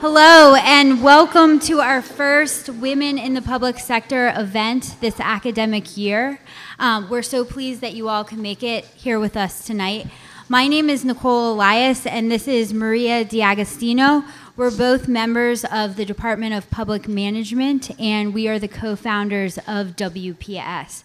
Hello, and welcome to our first Women in the Public Sector event this academic year. Um, we're so pleased that you all can make it here with us tonight. My name is Nicole Elias, and this is Maria D'Agostino. We're both members of the Department of Public Management, and we are the co founders of WPS.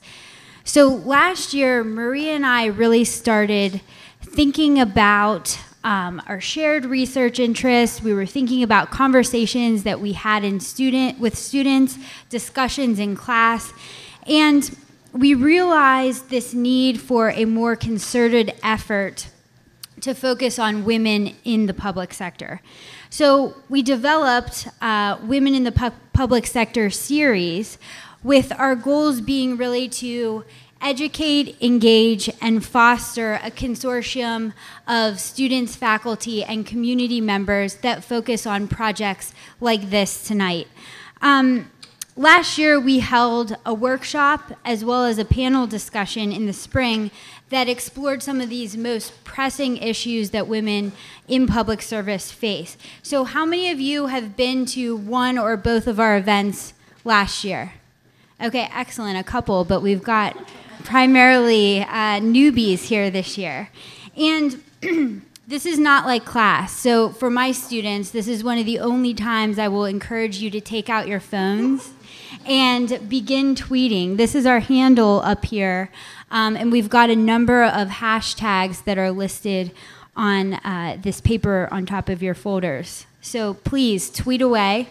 So last year, Maria and I really started thinking about um, our shared research interests. We were thinking about conversations that we had in student with students, discussions in class, and we realized this need for a more concerted effort to focus on women in the public sector. So we developed uh, Women in the Pu- Public Sector series with our goals being really to educate, engage, and foster a consortium of students, faculty, and community members that focus on projects like this tonight. Um, last year, we held a workshop as well as a panel discussion in the spring that explored some of these most pressing issues that women in public service face. So, how many of you have been to one or both of our events last year? Okay, excellent, a couple, but we've got primarily uh, newbies here this year. And this is not like class. So for my students, this is one of the only times I will encourage you to take out your phones and begin tweeting. This is our handle up here. Um, and we've got a number of hashtags that are listed on uh, this paper on top of your folders. So please tweet away.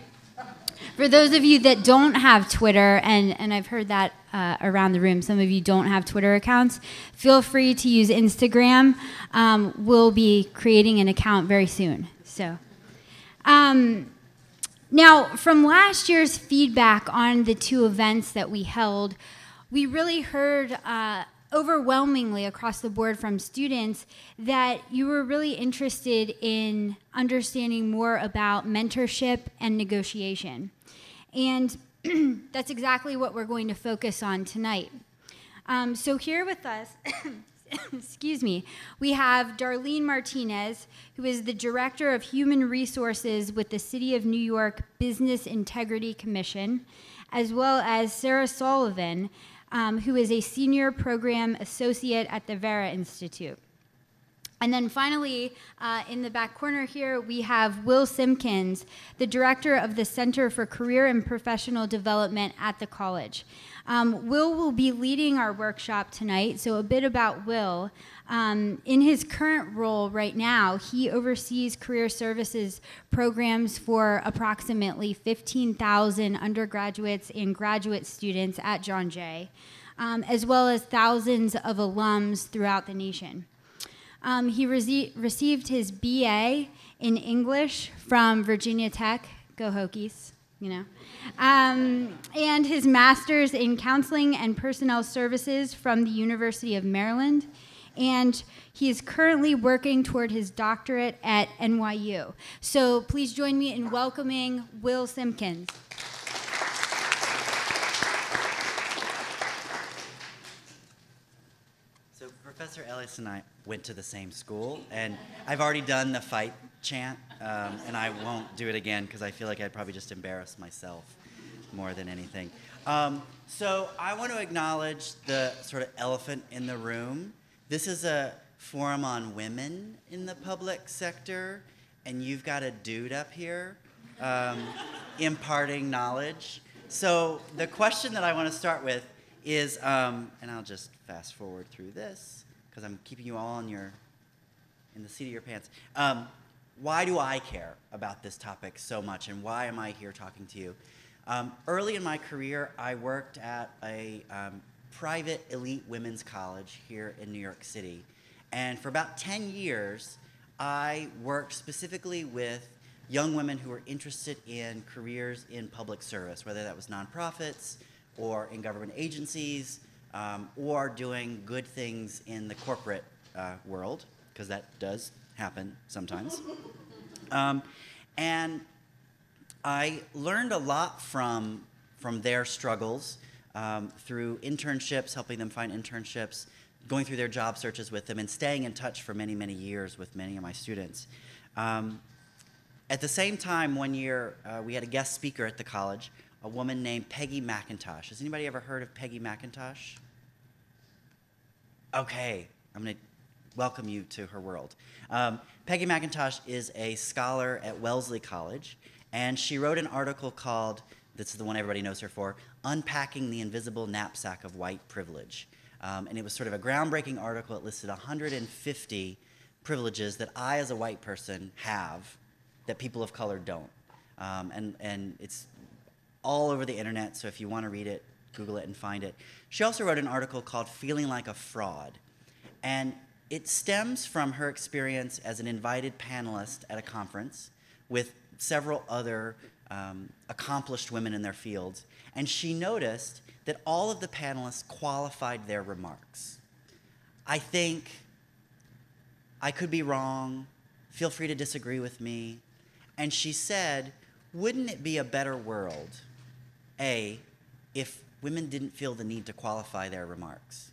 For those of you that don't have Twitter, and, and I've heard that uh, around the room, some of you don't have Twitter accounts, feel free to use Instagram. Um, we'll be creating an account very soon. So, um, now, from last year's feedback on the two events that we held, we really heard uh, overwhelmingly across the board from students that you were really interested in understanding more about mentorship and negotiation. And that's exactly what we're going to focus on tonight. Um, so, here with us, excuse me, we have Darlene Martinez, who is the Director of Human Resources with the City of New York Business Integrity Commission, as well as Sara Sullivan, um, who is a Senior Program Associate at the Vera Institute. And then finally, uh, in the back corner here, we have Will Simpkins, the director of the Center for Career and Professional Development at the college. Um, Will will be leading our workshop tonight, so a bit about Will. Um, in his current role right now, he oversees career services programs for approximately 15,000 undergraduates and graduate students at John Jay, um, as well as thousands of alums throughout the nation. Um, he rece- received his BA in English from Virginia Tech. Go Hokies, you know. Um, and his master's in counseling and personnel services from the University of Maryland. And he is currently working toward his doctorate at NYU. So please join me in welcoming Will Simpkins. So Professor Ellis and I went to the same school, and I've already done the fight chant, um, and I won't do it again because I feel like I'd probably just embarrass myself more than anything. Um, so I want to acknowledge the sort of elephant in the room. This is a forum on women in the public sector, and you've got a dude up here um, imparting knowledge. So the question that I want to start with is, um, and I'll just fast forward through this because I'm keeping you all in your in the seat of your pants. Um, why do I care about this topic so much, and why am I here talking to you? Um, early in my career, I worked at a um, private elite women's college here in New York City, and for about 10 years, I worked specifically with young women who were interested in careers in public service, whether that was nonprofits or in government agencies um, or doing good things in the corporate uh, world, because that does happen sometimes. Um, and I learned a lot from, from their struggles um, through internships, helping them find internships, going through their job searches with them, and staying in touch for many, many years with many of my students. Um, At the same time, one year, uh, we had a guest speaker at the college, a woman named Peggy McIntosh. Has anybody ever heard of Peggy McIntosh? Okay, I'm going to welcome you to her world. Um, Peggy McIntosh is a scholar at Wellesley College, and she wrote an article called, this is the one everybody knows her for, Unpacking the Invisible Knapsack of White Privilege. Um, and it was sort of a groundbreaking article. It listed 150 privileges that I, as a white person, have that people of color don't. Um, and, and it's all over the internet, so if you want to read it, Google it and find it. She also wrote an article called Feeling Like a Fraud. And it stems from her experience as an invited panelist at a conference with several other um, accomplished women in their fields. And she noticed that all of the panelists qualified their remarks. I think, I could be wrong, feel free to disagree with me. And she said, wouldn't it be a better world, A, if women didn't feel the need to qualify their remarks?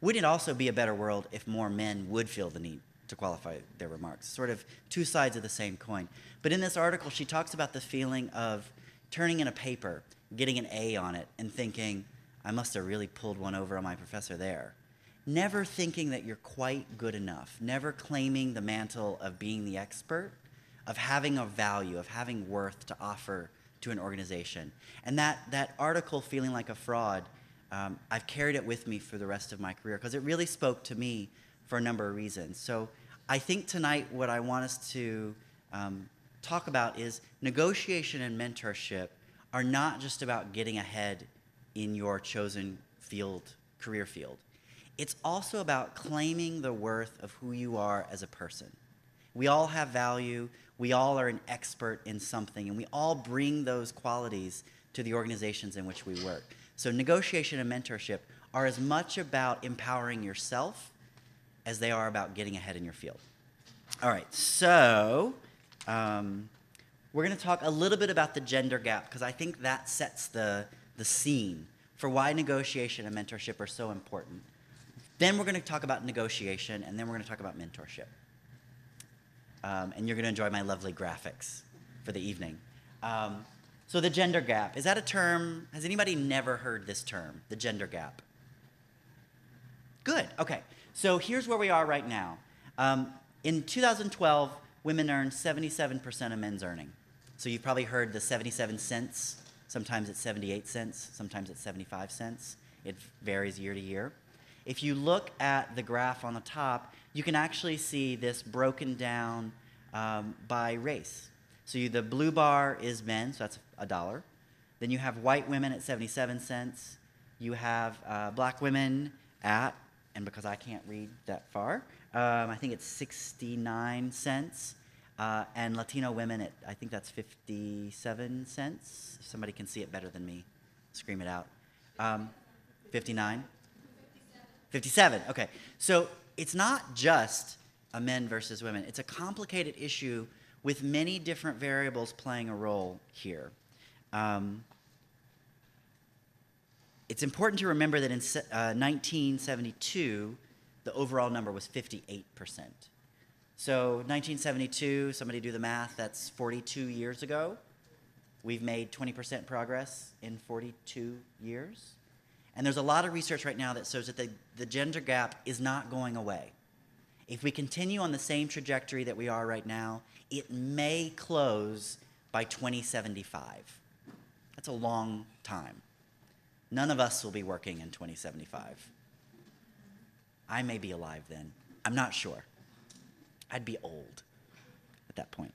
Wouldn't it also be a better world if more men would feel the need to qualify their remarks? Sort of two sides of the same coin. But in this article, she talks about the feeling of turning in a paper, getting an A on it, and thinking, I must have really pulled one over on my professor there. Never thinking that you're quite good enough, never claiming the mantle of being the expert, of having a value, of having worth to offer to an organization. And that, that article, Feeling Like a Fraud, um, I've carried it with me for the rest of my career because it really spoke to me for a number of reasons. So I think tonight what I want us to um, talk about is negotiation and mentorship are not just about getting ahead in your chosen field, career field. It's also about claiming the worth of who you are as a person. We all have value, we all are an expert in something, and we all bring those qualities to the organizations in which we work. So, negotiation and mentorship are as much about empowering yourself as they are about getting ahead in your field. All right, so um, we're going to talk a little bit about the gender gap because I think that sets the, the scene for why negotiation and mentorship are so important. Then we're going to talk about negotiation, and then we're going to talk about mentorship. Um, and you're going to enjoy my lovely graphics for the evening. Um, so, the gender gap is that a term? Has anybody never heard this term, the gender gap? Good, okay. So, here's where we are right now. Um, in 2012, women earned 77% of men's earning. So you've probably heard the 77 cents. Sometimes it's 78 cents, sometimes it's 75 cents. It varies year to year. If you look at the graph on the top, you can actually see this broken down um, by race. So you, the blue bar is men, so that's a dollar. Then you have white women at 77 cents. You have uh, black women at, and because I can't read that far, um, I think it's 69 cents. Uh, and Latino women I think that's 57 cents. If somebody can see it better than me, scream it out. Um, 59? 57, okay. So it's not just a men versus women, it's a complicated issue with many different variables playing a role here. Um, it's important to remember that in uh, 1972, the overall number was 58%. So 1972, somebody do the math, that's 42 years ago. We've made 20% progress in 42 years. And there's a lot of research right now that shows that the, the gender gap is not going away. If we continue on the same trajectory that we are right now, it may close by 2075. That's a long time. None of us will be working in 2075. I may be alive then. I'm not sure. I'd be old at that point.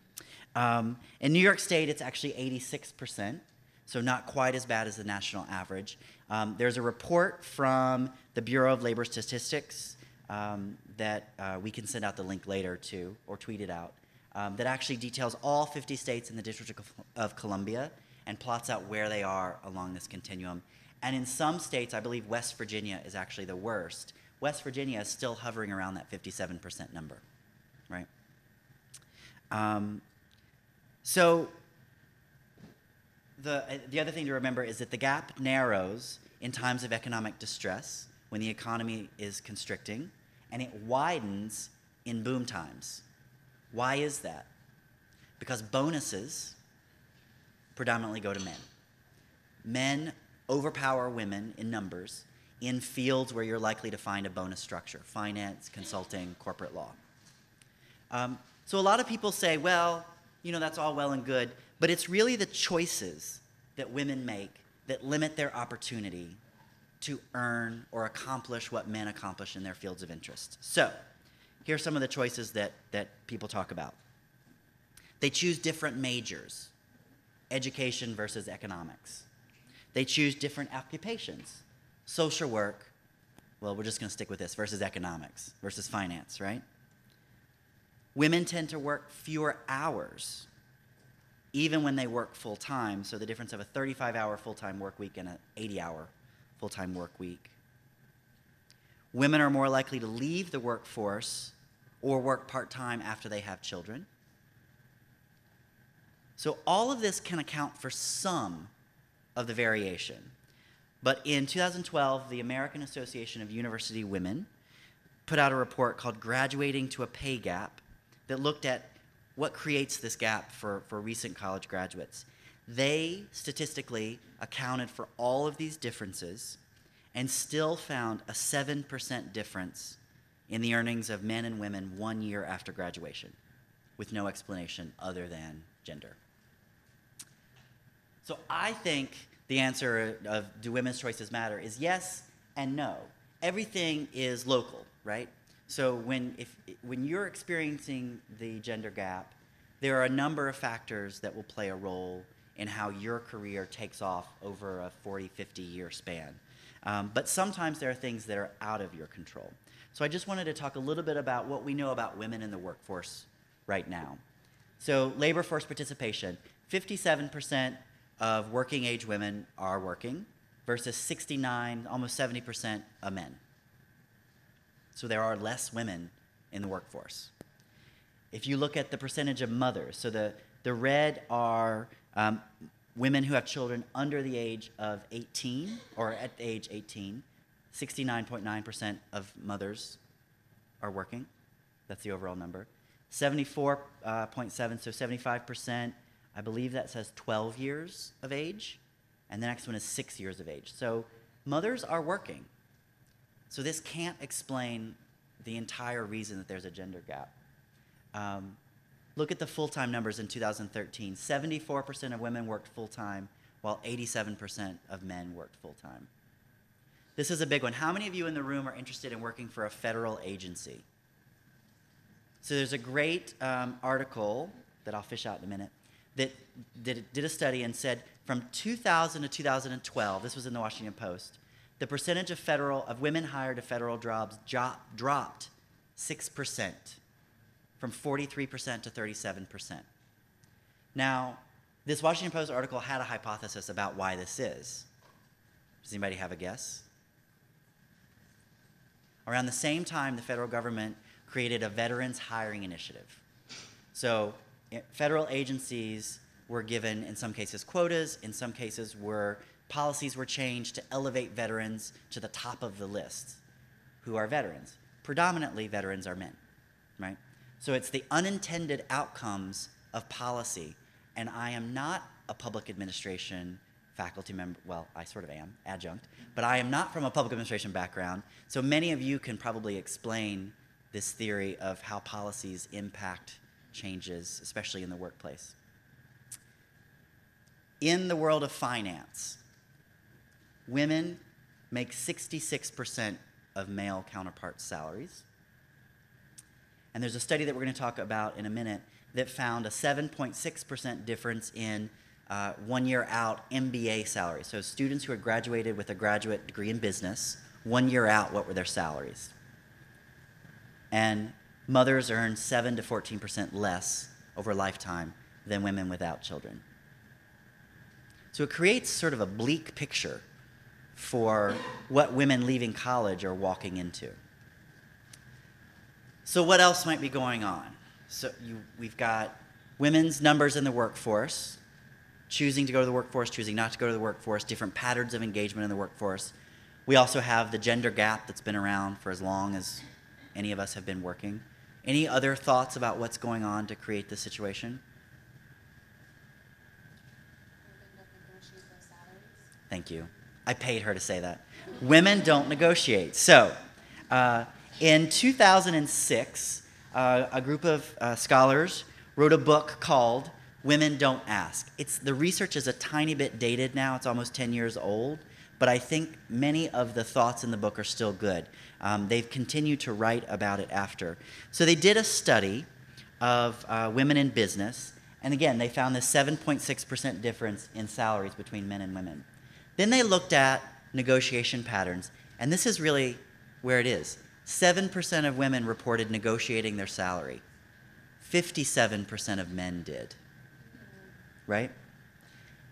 Um, in New York State, it's actually 86%, so not quite as bad as the national average. Um, there's a report from the Bureau of Labor Statistics um, that uh, we can send out the link later to, or tweet it out, um, that actually details all 50 states in the District of Columbia and plots out where they are along this continuum. And in some states, I believe West Virginia is actually the worst, West Virginia is still hovering around that 57% number, right? Um, so the, uh, the other thing to remember is that the gap narrows in times of economic distress when the economy is constricting, and it widens in boom times. Why is that? because bonuses predominantly go to men. Men overpower women in numbers in fields where you're likely to find a bonus structure finance, consulting, corporate law. Um, so a lot of people say, well, you know, that's all well and good, but it's really the choices that women make that limit their opportunity to earn or accomplish what men accomplish in their fields of interest. So, here are some of the choices that, that people talk about. They choose different majors, education versus economics. They choose different occupations, social work, well, we're just going to stick with this, versus economics, versus finance, right? Women tend to work fewer hours, even when they work full time. So the difference of a 35 hour full time work week and an 80 hour full time work week. Women are more likely to leave the workforce or work part time after they have children. So all of this can account for some of the variation. But in 2012, the American Association of University Women put out a report called Graduating to a Pay Gap that looked at what creates this gap for, for recent college graduates. They statistically accounted for all of these differences and still found a 7% difference in the earnings of men and women one year after graduation, with no explanation other than gender. So I think the answer of do women's choices matter is yes and no. Everything is local, right? So when, if, when you're experiencing the gender gap, there are a number of factors that will play a role in how your career takes off over a 40, 50 year span. Um, but sometimes there are things that are out of your control. So I just wanted to talk a little bit about what we know about women in the workforce right now. So labor force participation, 57% of working age women are working versus 69, almost 70% of men. So there are less women in the workforce. If you look at the percentage of mothers, so the, the red are um, women who have children under the age of 18 or at age 18, 69.9% of mothers are working. That's the overall number. 74.7, uh, so 75%, I believe that says 12 years of age. And the next one is six years of age. So mothers are working. So this can't explain the entire reason that there's a gender gap. Um, look at the full time numbers in 2013 74% of women worked full time, while 87% of men worked full time. This is a big one. How many of you in the room are interested in working for a federal agency? So there's a great um, article that I'll fish out in a minute that did, did a study and said from 2000 to 2012, this was in the Washington Post, the percentage of federal of women hired to federal jobs jo- dropped 6% from 43% to 37%. Now, this Washington Post article had a hypothesis about why this is. Does anybody have a guess? Around the same time, the federal government created a veterans hiring initiative. So, federal agencies were given, in some cases, quotas, in some cases, were policies were changed to elevate veterans to the top of the list. Who are veterans? Predominantly, veterans are men, right? So it's the unintended outcomes of policy. And I am not a public administration faculty member. Well, I sort of am, adjunct, but I am not from a public administration background. So many of you can probably explain this theory of how policies impact changes, especially in the workplace. In the world of finance, women make 66% of male counterparts' salaries. And there's a study that we're going to talk about in a minute that found a 7.6% difference in uh, one year out MBA salaries. So students who had graduated with a graduate degree in business, one year out, what were their salaries? And mothers earn 7 to 14% less over a lifetime than women without children. So it creates sort of a bleak picture for what women leaving college are walking into. So, what else might be going on? So, you, we've got women's numbers in the workforce, choosing to go to the workforce, choosing not to go to the workforce, different patterns of engagement in the workforce. We also have the gender gap that's been around for as long as any of us have been working. Any other thoughts about what's going on to create this situation? Thank you. I paid her to say that. Women don't negotiate. So, uh, in 2006, uh, a group of uh, scholars wrote a book called Women Don't Ask. It's, the research is a tiny bit dated now, it's almost 10 years old but I think many of the thoughts in the book are still good. Um, they've continued to write about it after. So they did a study of uh, women in business, and again, they found this 7.6% difference in salaries between men and women. Then they looked at negotiation patterns, and this is really where it is. 7% of women reported negotiating their salary. 57% of men did. Right?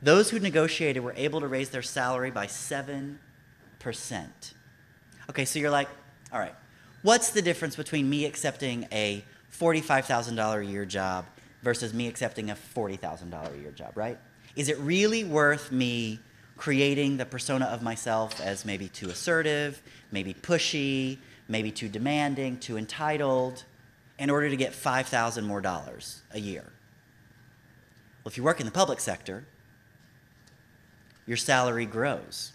Those who negotiated were able to raise their salary by 7%. Okay, so you're like, all right, what's the difference between me accepting a $45,000 a year job versus me accepting a $40,000 a year job, right? Is it really worth me creating the persona of myself as maybe too assertive, maybe pushy, maybe too demanding, too entitled, in order to get 5,000 more dollars a year? Well, if you work in the public sector, your salary grows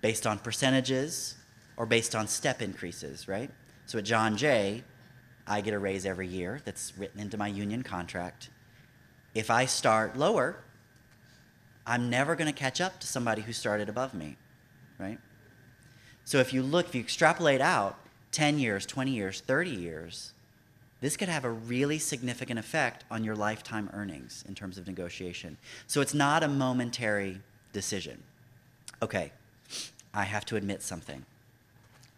based on percentages or based on step increases, right? So at John Jay, I get a raise every year that's written into my union contract. If I start lower, I'm never going to catch up to somebody who started above me, right? So if you look, if you extrapolate out 10 years, 20 years, 30 years, this could have a really significant effect on your lifetime earnings in terms of negotiation. So it's not a momentary decision. Okay, I have to admit something.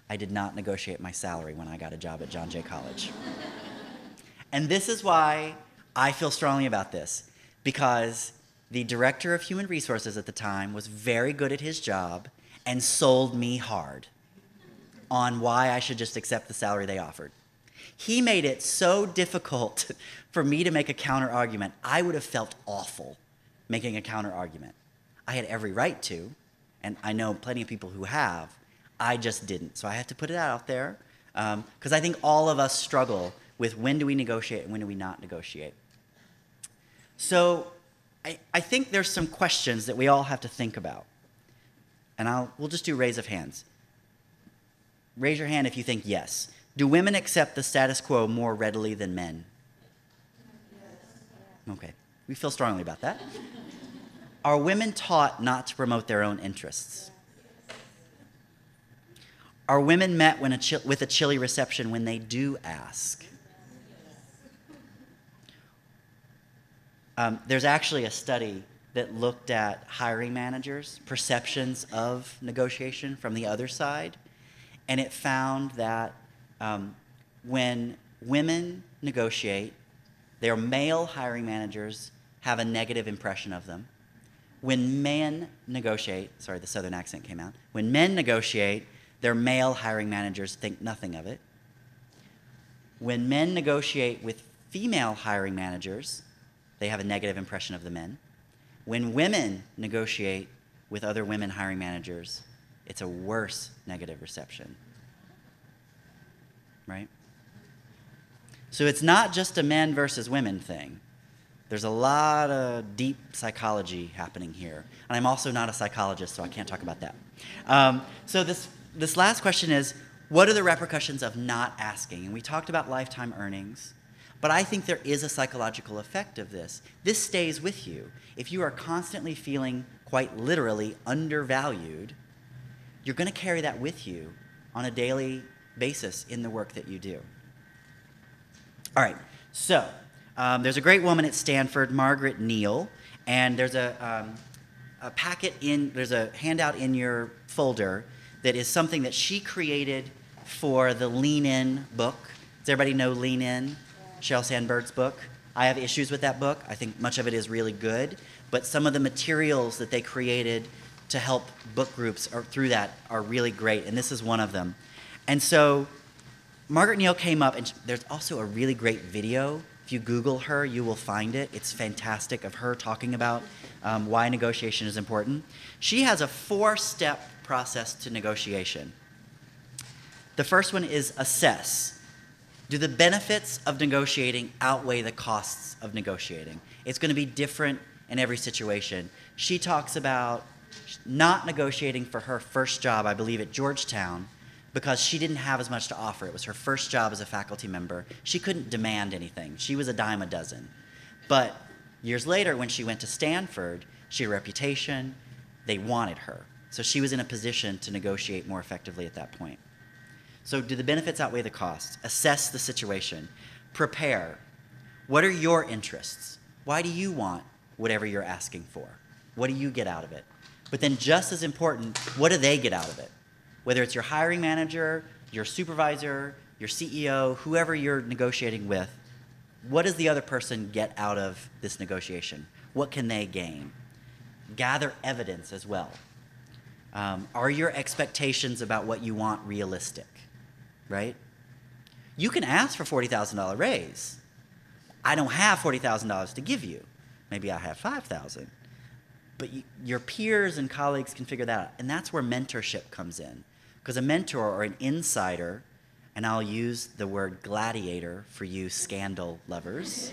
I did not negotiate my salary when I got a job at John Jay College. and this is why I feel strongly about this, because the director of human resources at the time was very good at his job and sold me hard on why I should just accept the salary they offered. He made it so difficult for me to make a counter argument. I would have felt awful making a counter argument. I had every right to, and I know plenty of people who have. I just didn't. So I have to put it out there because um, I think all of us struggle with when do we negotiate and when do we not negotiate. So I, I think there's some questions that we all have to think about. And I'll, we'll just do raise of hands. Raise your hand if you think yes. Do women accept the status quo more readily than men? Okay, we feel strongly about that. Are women taught not to promote their own interests? Are women met a with a chilly reception when they do ask? Um, there's actually a study that looked at hiring managers' perceptions of negotiation from the other side, and it found that um, when women negotiate, their male hiring managers have a negative impression of them. When men negotiate, sorry, the southern accent came out. When men negotiate, their male hiring managers think nothing of it. When men negotiate with female hiring managers, they have a negative impression of the men. When women negotiate with other women hiring managers, it's a worse negative reception. Right? So it's not just a men versus women thing. There's a lot of deep psychology happening here. And I'm also not a psychologist, so I can't talk about that. Um, so this this last question is what are the repercussions of not asking? And we talked about lifetime earnings, but I think there is a psychological effect of this. This stays with you. If you are constantly feeling quite literally undervalued, you're going to carry that with you on a daily basis in the work that you do. All right, so um, there's a great woman at Stanford, Margaret Neale, and there's a, um, a packet in, there's a handout in your folder that is something that she created for the Lean In book. Does everybody know Lean In? Sheryl Sandberg's book. I have issues with that book. I think much of it is really good, but some of the materials that they created to help book groups or through that are really great, and this is one of them. And so Margaret Neale came up, and there's also a really great video. If you Google her, you will find it. It's fantastic of her talking about um, why negotiation is important. She has a four step process to negotiation. The first one is assess. Do the benefits of negotiating outweigh the costs of negotiating? It's going to be different in every situation. She talks about not negotiating for her first job, I believe, at Georgetown because she didn't have as much to offer. It was her first job as a faculty member. She couldn't demand anything. She was a dime a dozen. But years later, when she went to Stanford, she had a reputation. They wanted her. So she was in a position to negotiate more effectively at that point. So, do the benefits outweigh the costs? Assess the situation. Prepare. What are your interests? Why do you want whatever you're asking for? What do you get out of it? But then, just as important, what do they get out of it? Whether it's your hiring manager, your supervisor, your CEO, whoever you're negotiating with, what does the other person get out of this negotiation? What can they gain? Gather evidence as well. Um, are your expectations about what you want realistic? Right? You can ask for $40,000 raise. I don't have $40,000 to give you. Maybe I have 5,000. But you, your peers and colleagues can figure that out. And that's where mentorship comes in. Because a mentor or an insider, and I'll use the word gladiator for you scandal lovers,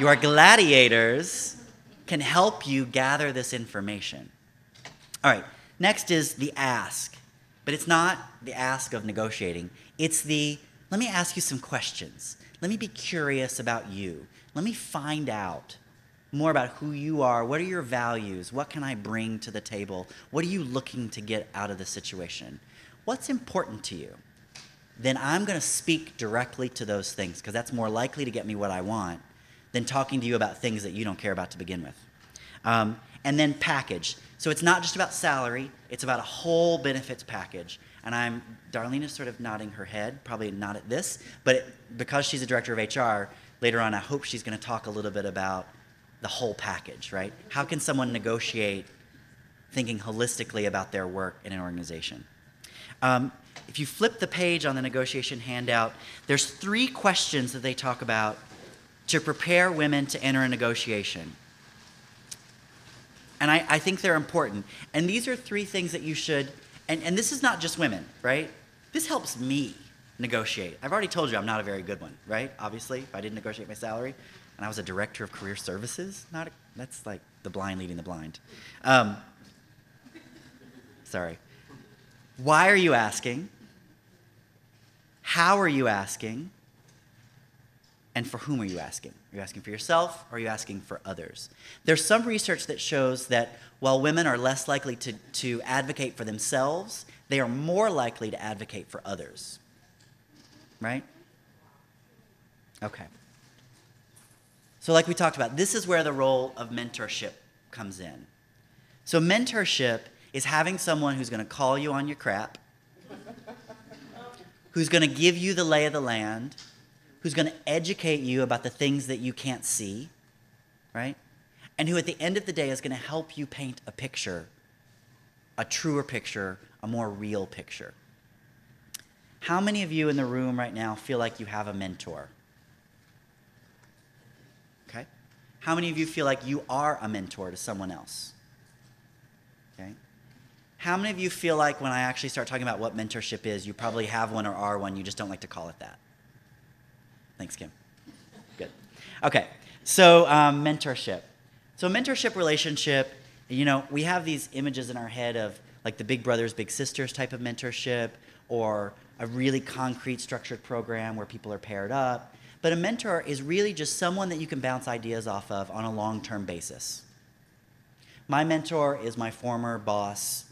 your gladiators can help you gather this information. All right, next is the ask. But it's not the ask of negotiating, it's the let me ask you some questions. Let me be curious about you. Let me find out more about who you are. What are your values? What can I bring to the table? What are you looking to get out of the situation? What's important to you? Then I'm going to speak directly to those things because that's more likely to get me what I want than talking to you about things that you don't care about to begin with. Um, and then package. So it's not just about salary, it's about a whole benefits package. And I'm, Darlene is sort of nodding her head, probably not at this, but it, because she's a director of HR, later on I hope she's going to talk a little bit about the whole package, right? How can someone negotiate thinking holistically about their work in an organization? Um, if you flip the page on the negotiation handout, there's three questions that they talk about to prepare women to enter a negotiation. And I, I think they're important. And these are three things that you should, and, and this is not just women, right? This helps me negotiate. I've already told you I'm not a very good one, right? Obviously, if I didn't negotiate my salary, and I was a director of career services, not a, that's like the blind leading the blind. Um, sorry. Why are you asking? How are you asking? And for whom are you asking? Are you asking for yourself or are you asking for others? There's some research that shows that while women are less likely to, to advocate for themselves, they are more likely to advocate for others. Right? Okay. So, like we talked about, this is where the role of mentorship comes in. So, mentorship is having someone who's going to call you on your crap, who's going to give you the lay of the land, who's going to educate you about the things that you can't see, right? And who at the end of the day is going to help you paint a picture, a truer picture, a more real picture. How many of you in the room right now feel like you have a mentor? Okay? How many of you feel like you are a mentor to someone else? How many of you feel like when I actually start talking about what mentorship is, you probably have one or are one, you just don't like to call it that? Thanks, Kim. Good. Okay, so um, mentorship. So, mentorship relationship, you know, we have these images in our head of like the big brothers, big sisters type of mentorship, or a really concrete structured program where people are paired up. But a mentor is really just someone that you can bounce ideas off of on a long term basis. My mentor is my former boss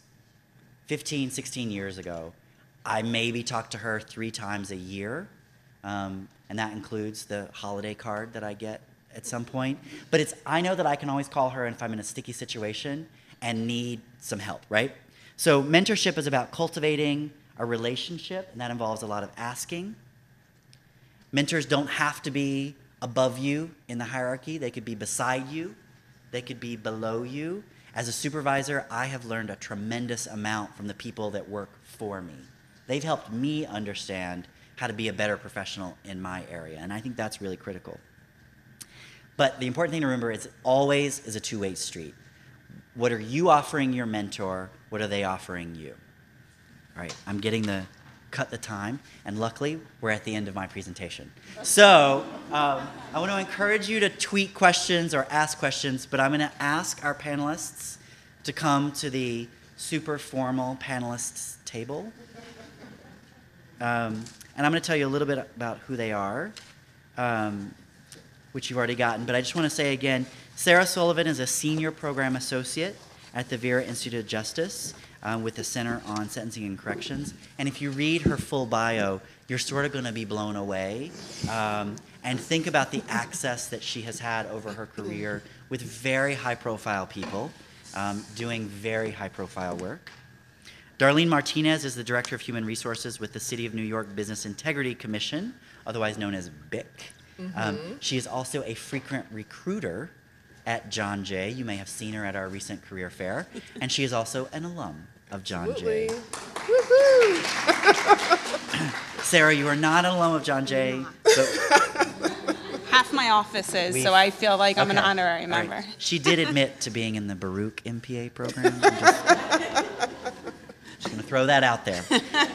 15, 16 years ago. I maybe talk to her three times a year, um, and that includes the holiday card that I get at some point. But it's I know that I can always call her if I'm in a sticky situation and need some help, right? So mentorship is about cultivating a relationship, and that involves a lot of asking. Mentors don't have to be above you in the hierarchy, they could be beside you, they could be below you. As a supervisor, I have learned a tremendous amount from the people that work for me. They've helped me understand how to be a better professional in my area, and I think that's really critical. But the important thing to remember is always is a two-way street. What are you offering your mentor? What are they offering you? All right, I'm getting the cut the time, and luckily we're at the end of my presentation. So um, I want to encourage you to tweet questions or ask questions, but I'm going to ask our panelists to come to the super formal panelists table. Um, and I'm going to tell you a little bit about who they are, um, which you've already gotten. But I just want to say again Sara Sullivan is a senior program associate at the Vera Institute of Justice um, with the Center on Sentencing and Corrections. And if you read her full bio, you're sort of going to be blown away. Um, and think about the access that she has had over her career with very high profile people um, doing very high profile work. Darlene Martinez is the Director of Human Resources with the City of New York Business Integrity Commission, otherwise known as BIC. Mm-hmm. Um, she is also a frequent recruiter at John Jay. You may have seen her at our recent career fair. And she is also an alum of John Absolutely. Jay. Sara, you are not an alum of John Jay. Half my office is, so I feel like I'm an Okay. honorary All member. right. She did admit to being in the Baruch MPA program. I'm just, just going to throw that out there.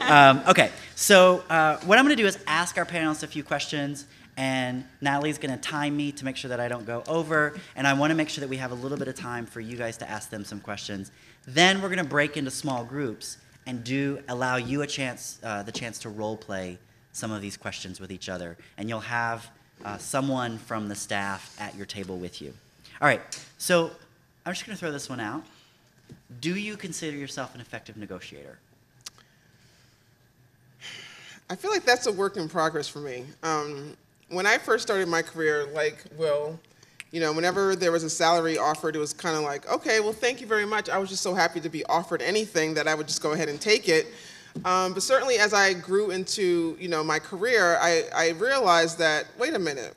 Um, okay, so uh, what I'm going to do is ask our panelists a few questions, and Natalie's going to time me to make sure that I don't go over, and I want to make sure that we have a little bit of time for you guys to ask them some questions. Then we're going to break into small groups and do allow you a chance, uh, the chance to role play some of these questions with each other, and you'll have uh, someone from the staff at your table with you. All right, so I'm just going to throw this one out. Do you consider yourself an effective negotiator? I feel like that's a work in progress for me. Um, when I first started my career, like Will, you know, whenever there was a salary offered, it was kind of like, okay, well, thank you very much. I was just so happy to be offered anything that I would just go ahead and take it. Um, but certainly, as I grew into, you know, my career, I, I realized that wait a minute,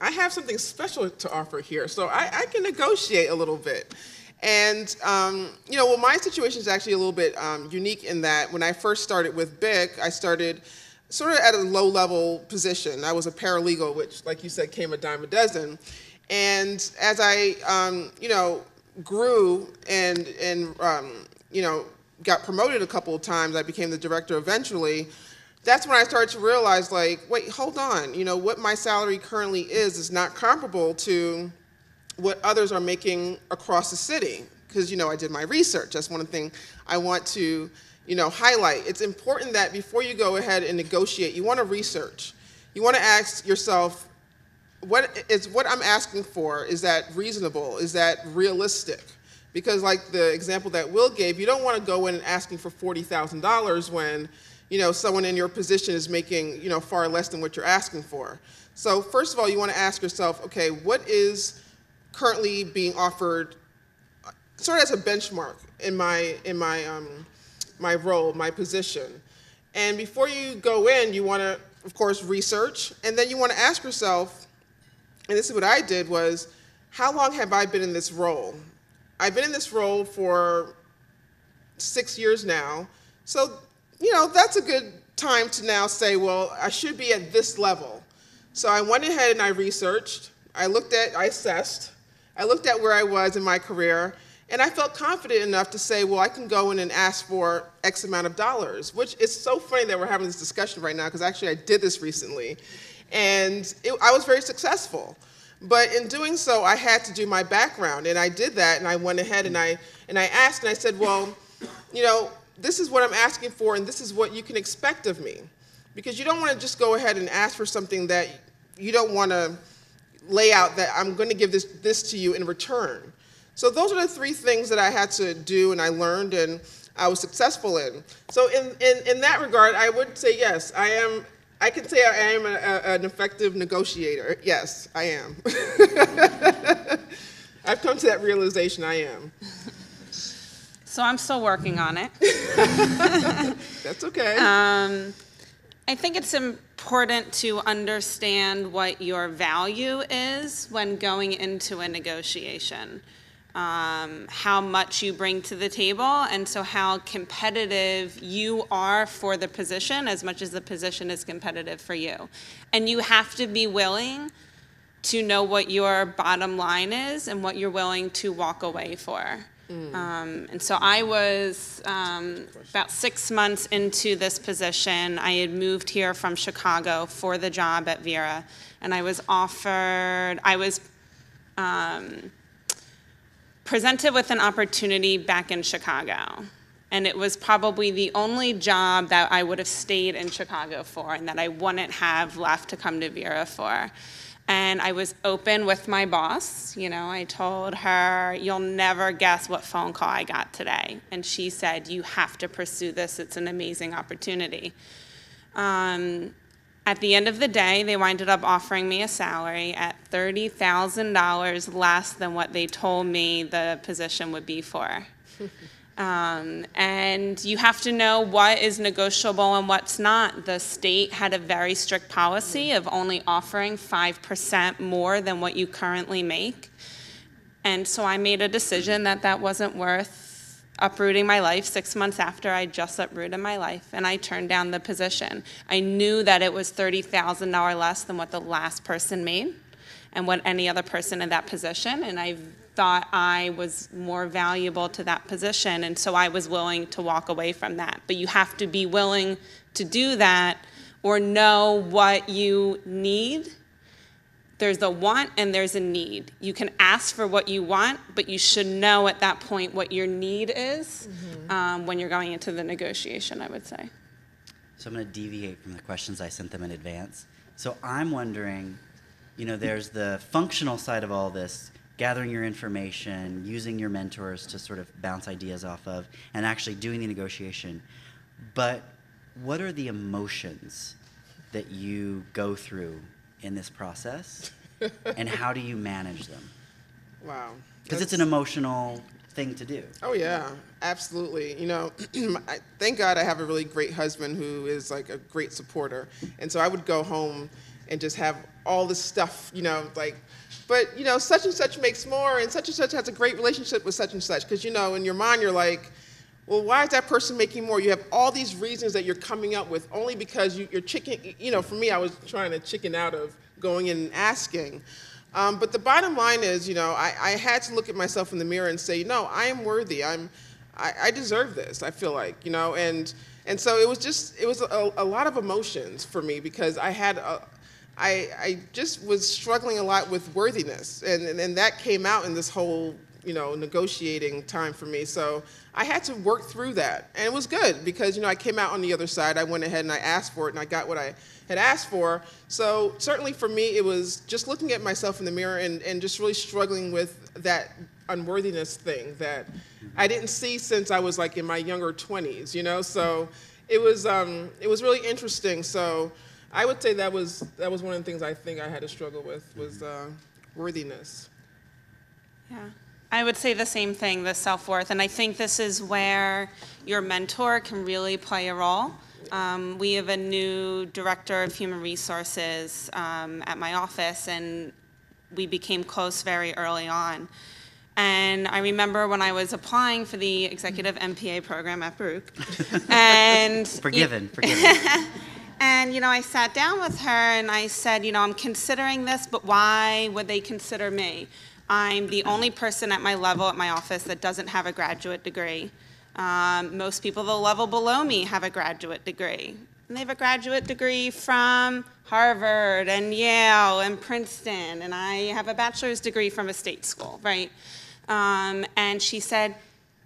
I have something special to offer here, so I, I can negotiate a little bit. And um, you know, well, my situation is actually a little bit um, unique in that when I first started with BIC, I started sort of at a low-level position. I was a paralegal, which, like you said, came a dime a dozen. And as I, um, you know, grew and and um, you know got promoted a couple of times, I became the director eventually that's when I started to realize, like, wait, hold on. You know, what my salary currently is is not comparable to what others are making across the city. Because, you know, I did my research. That's one thing I want to, you know, highlight. It's important that before you go ahead and negotiate, you want to research. You want to ask yourself, what is what I'm asking for? Is that reasonable? Is that realistic? Because, like the example that Will gave, you don't want to go in and asking for forty thousand dollars when you know, someone in your position is making, you know, far less than what you're asking for. So first of all, you want to ask yourself, okay, what is currently being offered, sort of as a benchmark in my in my um, my role, my position. And before you go in, you want to, of course, research, and then you want to ask yourself, and this is what I did was, how long have I been in this role? I've been in this role for six years now, so you know, that's a good time to now say, well, I should be at this level. So I went ahead and I researched, I looked at, I assessed, I looked at where I was in my career, and I felt confident enough to say, well, I can go in and ask for X amount of dollars, which is so funny that we're having this discussion right now, because actually I did this recently. And it, I was very successful. But in doing so, I had to do my background, and I did that, and I went ahead and I, and I asked, and I said, well, you know, this is what I'm asking for, and this is what you can expect of me. Because you don't want to just go ahead and ask for something that you don't want to lay out that I'm going to give this, this to you in return. So those are the three things that I had to do and I learned and I was successful in. So in, in, in that regard, I would say yes, I am, I can say I am a, a, an effective negotiator. Yes, I am. I've come to that realization I am. So I'm still working on it. That's okay. Um, I think it's important to understand what your value is when going into a negotiation. Um, how much you bring to the table, and so how competitive you are for the position as much as the position is competitive for you. And you have to be willing to know what your bottom line is and what you're willing to walk away for. Um, and so I was um, about six months into this position. I had moved here from Chicago for the job at Vera, and I was offered, I was um, presented with an opportunity back in Chicago. And it was probably the only job that I would have stayed in Chicago for and that I wouldn't have left to come to Vera for. And I was open with my boss. You know, I told her, You'll never guess what phone call I got today. And she said, You have to pursue this. It's an amazing opportunity. Um, at the end of the day, they winded up offering me a salary at $30,000 less than what they told me the position would be for. Um, and you have to know what is negotiable and what's not. The state had a very strict policy of only offering 5% more than what you currently make. And so I made a decision that that wasn't worth uprooting my life six months after I just uprooted my life, and I turned down the position. I knew that it was $30,000 less than what the last person made and what any other person in that position, and I thought I was more valuable to that position, and so I was willing to walk away from that. But you have to be willing to do that or know what you need. There's a want and there's a need. You can ask for what you want, but you should know at that point what your need is um, when you're going into the negotiation, I would say. So I'm going to deviate from the questions I sent them in advance. So I'm wondering, you know, there's the functional side of all this, gathering your information, using your mentors to sort of bounce ideas off of, and actually doing the negotiation. But what are the emotions that you go through in this process, and how do you manage them? Wow. Because it's an emotional thing to do. Oh yeah, absolutely. You know, I, thank God I have a really great husband who is like a great supporter, and so I would go home and just have all this stuff, you know, like, but you know, such and such makes more, and such and such has a great relationship with such and such, because you know, in your mind you're like, well, why is that person making more? You have all these reasons that you're coming up with only because you, you're chicken. You know, for me, I was trying to chicken out of going in and asking. Um, but the bottom line is, you know, I, I had to look at myself in the mirror and say, no, I am worthy. I'm, I, I deserve this. I feel like, you know, and and so it was just, it was a, a lot of emotions for me because I had, a, I, I just was struggling a lot with worthiness, and, and and that came out in this whole, you know, negotiating time for me. So I had to work through that, and it was good because you know I came out on the other side. I went ahead and I asked for it, and I got what I had asked for. So certainly for me, it was just looking at myself in the mirror and, and just really struggling with that unworthiness thing that I didn't see since I was like in my younger 20s, you know. So it was um, it was really interesting. So I would say that was that was one of the things I think I had to struggle with was uh, worthiness. Yeah. I would say the same thing, the self worth. And I think this is where your mentor can really play a role. Um, we have a new director of human resources um, at my office, and we became close very early on. And I remember when I was applying for the executive MPA program at Baruch, and Forgiven, forgiven. and, you know, I sat down with her and I said, you know, I'm considering this, but why would they consider me? I'm the only person at my level at my office that doesn't have a graduate degree. Um, most people the level below me have a graduate degree. And they have a graduate degree from Harvard and Yale and Princeton, and I have a bachelor's degree from a state school, right? Um, and she said,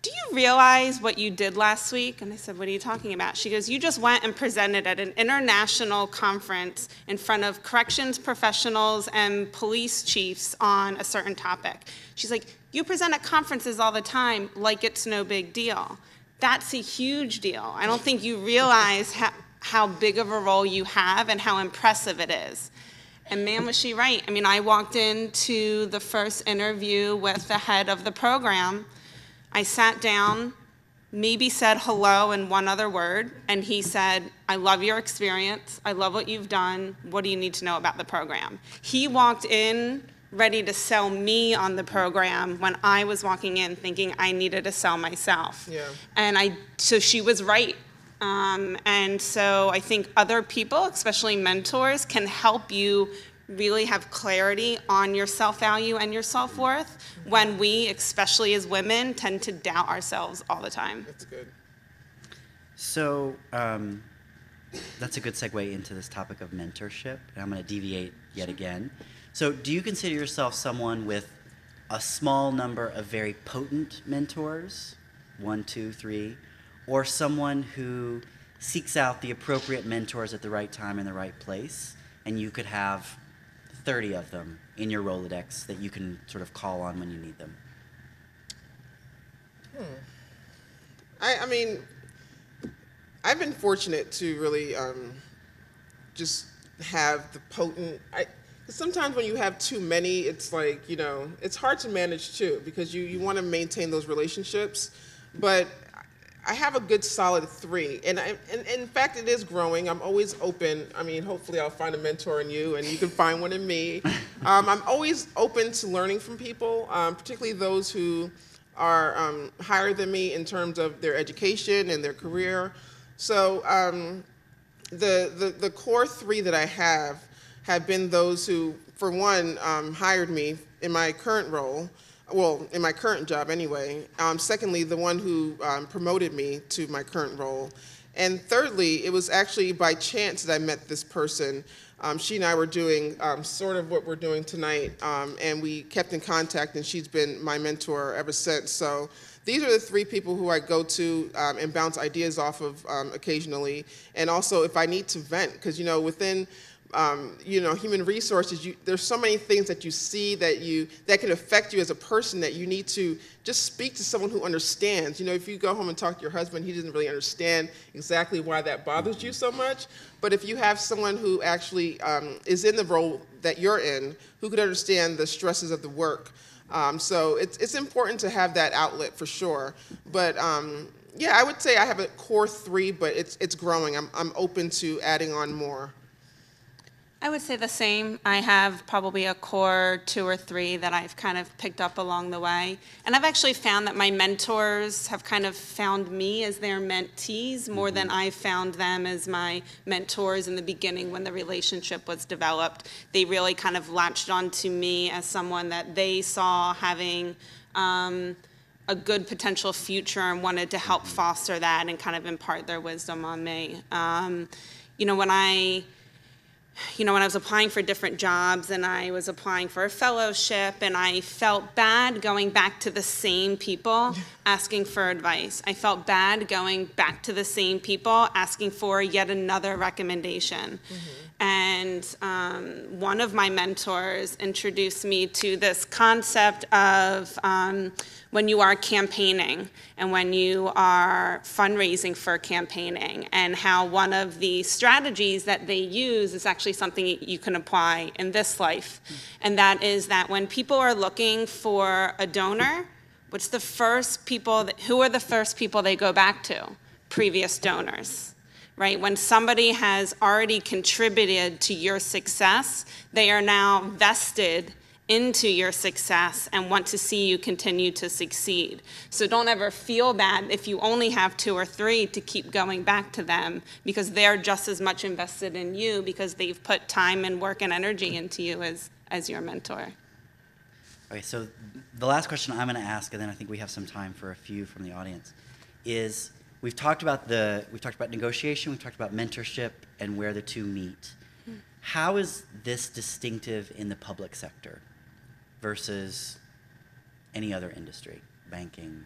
do you realize what you did last week? And I said, What are you talking about? She goes, You just went and presented at an international conference in front of corrections professionals and police chiefs on a certain topic. She's like, You present at conferences all the time like it's no big deal. That's a huge deal. I don't think you realize how, how big of a role you have and how impressive it is. And man, was she right. I mean, I walked into the first interview with the head of the program. I sat down, maybe said hello and one other word, and he said, I love your experience. I love what you've done. What do you need to know about the program? He walked in ready to sell me on the program when I was walking in thinking I needed to sell myself. Yeah. And I, so she was right. Um, and so I think other people, especially mentors, can help you really have clarity on your self value and your self worth when we, especially as women, tend to doubt ourselves all the time. That's good. So um, that's a good segue into this topic of mentorship, and I'm going to deviate yet again. So, do you consider yourself someone with a small number of very potent mentors, one, two, three, or someone who seeks out the appropriate mentors at the right time in the right place, and you could have 30 of them in your Rolodex that you can sort of call on when you need them? Hmm. I, I mean, I've been fortunate to really um, just have the potent. I, sometimes when you have too many, it's like you know, it's hard to manage too because you you want to maintain those relationships, but. I have a good solid three, and, I, and, and in fact, it is growing. I'm always open. I mean, hopefully, I'll find a mentor in you, and you can find one in me. Um, I'm always open to learning from people, um, particularly those who are um, higher than me in terms of their education and their career. So um, the, the, the core three that I have have been those who, for one, um, hired me in my current role, well, in my current job anyway. Um, secondly, the one who um, promoted me to my current role. And thirdly, it was actually by chance that I met this person. Um, she and I were doing um, sort of what we're doing tonight, um, and we kept in contact, and she's been my mentor ever since. So these are the three people who I go to um, and bounce ideas off of occasionally, and also if I need to vent, because you know within um, you know, human resources, you, there's so many things that you see that you that can affect you as a person that you need to just speak to someone who understands. You know, if you go home and talk to your husband, he doesn't really understand exactly why that bothers you so much. But if you have someone who actually um, is in the role that you're in, who could understand the stresses of the work, um, so it's it's important to have that outlet for sure. But um, yeah, I would say I have a core three, but it's it's growing. I'm I'm open to adding on more. I would say the same. I have probably a core two or three that I've kind of picked up along the way. And I've actually found that my mentors have kind of found me as their mentees more than I found them as my mentors in the beginning when the relationship was developed. They really kind of latched onto me as someone that they saw having. Um, a good potential future and wanted to help foster that and kind of impart their wisdom on me. Um, you know, when I you know, when I was applying for different jobs and I was applying for a fellowship and I felt bad going back to the same people asking for advice. I felt bad going back to the same people asking for yet another recommendation. Mm-hmm. And um, one of my mentors introduced me to this concept of um, when you are campaigning and when you are fundraising for campaigning, and how one of the strategies that they use is actually something you can apply in this life. And that is that when people are looking for a donor, what's the first people, that, who are the first people they go back to? Previous donors right? When somebody has already contributed to your success, they are now vested into your success and want to see you continue to succeed. So don't ever feel bad if you only have two or three to keep going back to them because they're just as much invested in you because they've put time and work and energy into you as, as your mentor. Okay, so the last question I'm going to ask, and then I think we have some time for a few from the audience, is we've talked about the we've talked about negotiation, we've talked about mentorship, and where the two meet. Hmm. How is this distinctive in the public sector? Versus any other industry, banking,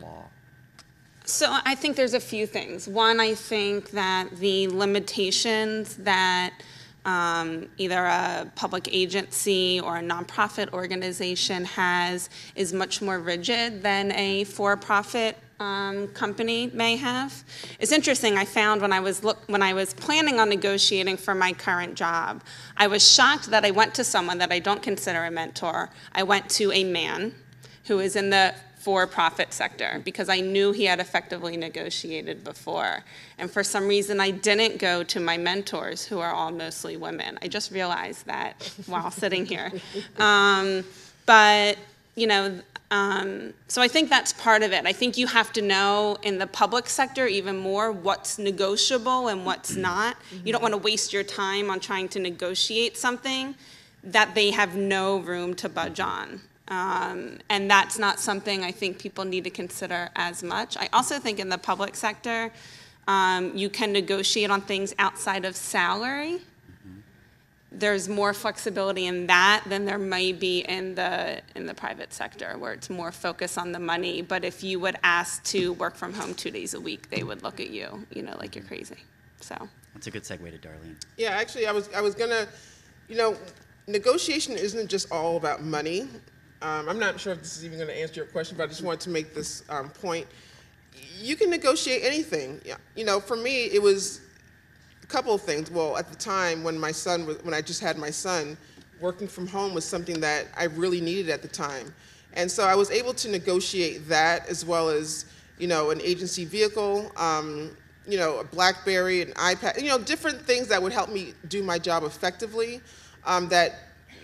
law? So I think there's a few things. One, I think that the limitations that um, either a public agency or a nonprofit organization has is much more rigid than a for-profit um, company may have. It's interesting. I found when I was look, when I was planning on negotiating for my current job, I was shocked that I went to someone that I don't consider a mentor. I went to a man who is in the for-profit sector because I knew he had effectively negotiated before. And for some reason, I didn't go to my mentors, who are all mostly women. I just realized that while sitting here. Um, but you know, um, so I think that's part of it. I think you have to know in the public sector even more what's negotiable and what's mm-hmm. not. You don't want to waste your time on trying to negotiate something that they have no room to budge on. Um, and that's not something I think people need to consider as much. I also think in the public sector, um, you can negotiate on things outside of salary there's more flexibility in that than there might be in the in the private sector where it's more focus on the money but if you would ask to work from home two days a week they would look at you you know like you're crazy so That's a good segue to Darlene. Yeah, actually, I was I was gonna, you know, negotiation isn't just all about money. Um, I'm not sure if this is even going to answer your question, but I just wanted to make this um, point. You can negotiate anything. Yeah, You know, for me, it was a couple of things. Well, at the time when my son was, when I just had my son, working from home was something that I really needed at the time, and so I was able to negotiate that as well as, you know, an agency vehicle. Um, you know, a BlackBerry, an iPad, you know, different things that would help me do my job effectively um, that,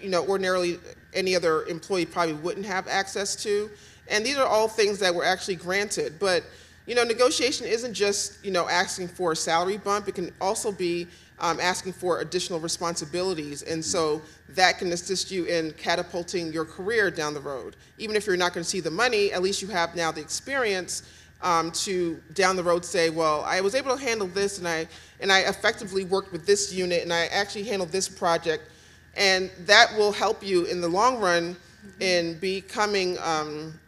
you know, ordinarily any other employee probably wouldn't have access to. And these are all things that were actually granted. But, you know, negotiation isn't just, you know, asking for a salary bump. It can also be um, asking for additional responsibilities. And so that can assist you in catapulting your career down the road. Even if you're not going to see the money, at least you have now the experience um, to down the road say, well, I was able to handle this and I, and I effectively worked with this unit and I actually handled this project. And that will help you in the long run in becoming um,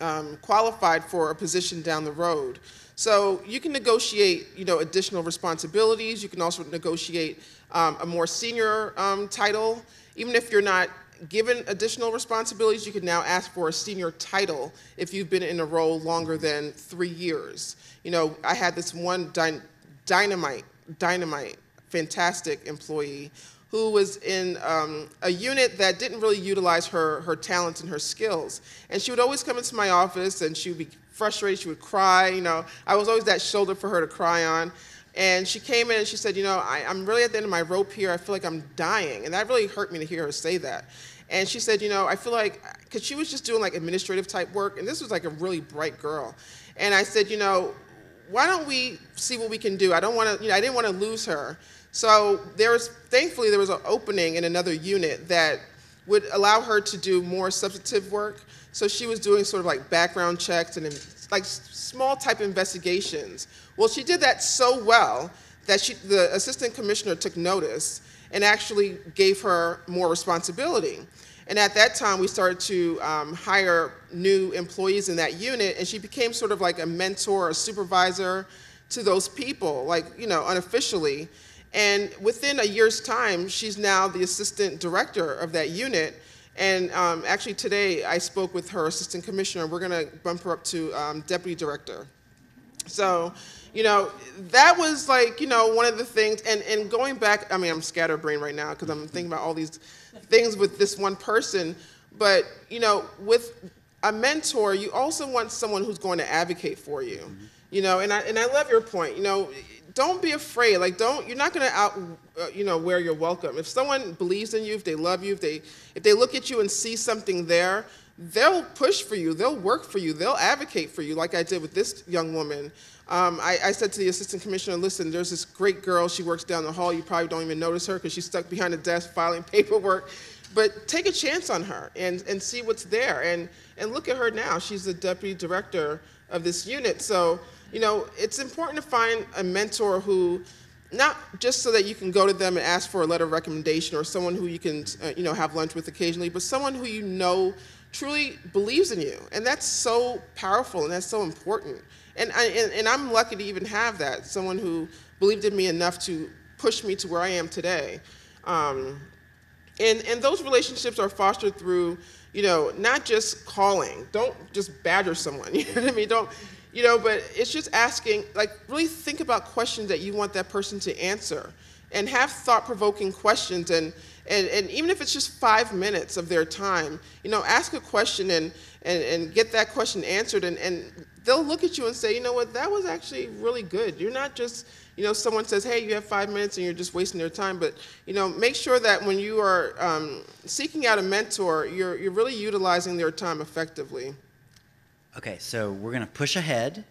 um, qualified for a position down the road. So you can negotiate, you know, additional responsibilities. You can also negotiate um, a more senior um, title. Even if you're not given additional responsibilities, you can now ask for a senior title if you've been in a role longer than three years. You know, I had this one dy- dynamite, dynamite, fantastic employee who was in um, a unit that didn't really utilize her, her talents and her skills. And she would always come into my office and she would be frustrated, she would cry, you know. I was always that shoulder for her to cry on. And she came in and she said, you know, I, I'm really at the end of my rope here. I feel like I'm dying. And that really hurt me to hear her say that. And she said, you know, I feel like, because she was just doing like administrative type work, and this was like a really bright girl. And I said, you know, why don't we see what we can do? I don't want to, you know, I didn't want to lose her. So there was, thankfully, there was an opening in another unit that would allow her to do more substantive work. So she was doing sort of like background checks and like small type investigations. Well, she did that so well that she, the assistant commissioner took notice and actually gave her more responsibility. And at that time, we started to um, hire new employees in that unit, and she became sort of like a mentor, a supervisor to those people, like, you know, unofficially. And within a year's time, she's now the assistant director of that unit. And um, actually, today I spoke with her assistant commissioner. We're going to bump her up to um, deputy director. So, you know, that was like, you know, one of the things. And, and going back, I mean, I'm scatterbrained right now because I'm thinking about all these things with this one person. But, you know, with a mentor, you also want someone who's going to advocate for you. Mm-hmm. You know, and I, and I love your point. You know, don't be afraid. Like, don't you're not going to out, uh, you know, wear your welcome. If someone believes in you, if they love you, if they if they look at you and see something there, they'll push for you. They'll work for you. They'll advocate for you, like I did with this young woman. Um, I, I, said to the assistant commissioner, listen, there's this great girl. She works down the hall. You probably don't even notice her because she's stuck behind a desk filing paperwork. But take a chance on her and, and see what's there. And, and look at her now. She's the deputy director of this unit. So you know, it's important to find a mentor who, not just so that you can go to them and ask for a letter of recommendation or someone who you can, uh, you know, have lunch with occasionally, but someone who you know truly believes in you. And that's so powerful and that's so important. And, I, and, and I'm lucky to even have that, someone who believed in me enough to push me to where I am today. Um, and, and those relationships are fostered through, you know, not just calling. Don't just badger someone. You know what I mean? Don't you know, but it's just asking, like, really think about questions that you want that person to answer and have thought provoking questions. And, and, and even if it's just five minutes of their time, you know, ask a question and, and, and get that question answered. And, and they'll look at you and say, you know what, that was actually really good. You're not just, you know, someone says, hey, you have five minutes and you're just wasting their time. But, you know, make sure that when you are um, seeking out a mentor, you're, you're really utilizing their time effectively. Okay, so we're going to push ahead.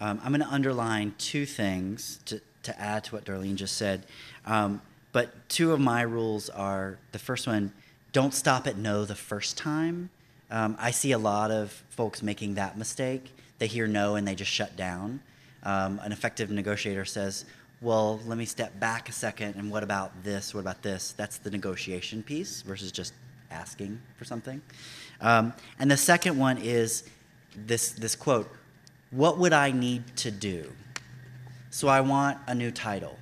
Um, I'm going to underline two things to, to add to what Darlene just said. Um, but two of my rules are the first one don't stop at no the first time. Um, I see a lot of folks making that mistake. They hear no and they just shut down. Um, an effective negotiator says, well, let me step back a second and what about this? What about this? That's the negotiation piece versus just asking for something. Um, and the second one is this, this quote What would I need to do? So I want a new title.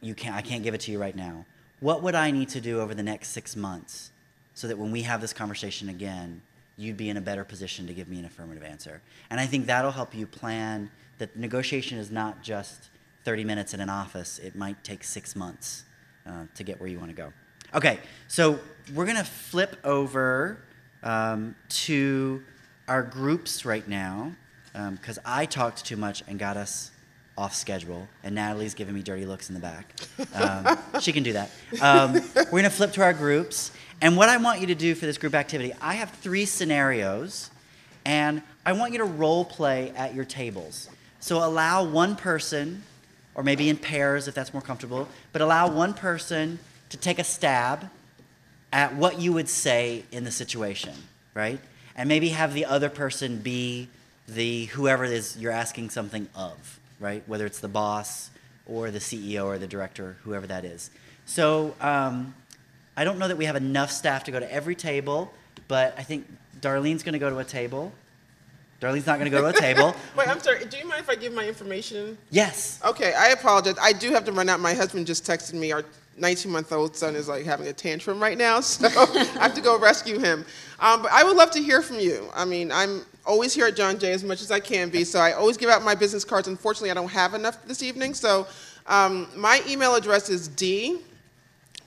You can't, I can't give it to you right now. What would I need to do over the next six months so that when we have this conversation again, you'd be in a better position to give me an affirmative answer? And I think that'll help you plan that negotiation is not just 30 minutes in an office, it might take six months uh, to get where you want to go. Okay, so we're going to flip over um, to our groups right now because um, I talked too much and got us off schedule, and Natalie's giving me dirty looks in the back. Um, she can do that. Um, we're going to flip to our groups. And what I want you to do for this group activity, I have three scenarios, and I want you to role play at your tables. So allow one person, or maybe in pairs if that's more comfortable, but allow one person to take a stab at what you would say in the situation, right? And maybe have the other person be the whoever it is you're asking something of, right? Whether it's the boss or the CEO or the director, whoever that is. So um, I don't know that we have enough staff to go to every table, but I think Darlene's going to go to a table. Darlene's not going to go to a table. Wait, I'm sorry. Do you mind if I give my information? Yes. Okay, I apologize. I do have to run out. My husband just texted me. Our 19 month old son is like having a tantrum right now, so I have to go rescue him. Um, but I would love to hear from you. I mean, I'm always here at John Jay as much as I can be, so I always give out my business cards. Unfortunately, I don't have enough this evening, so um, my email address is d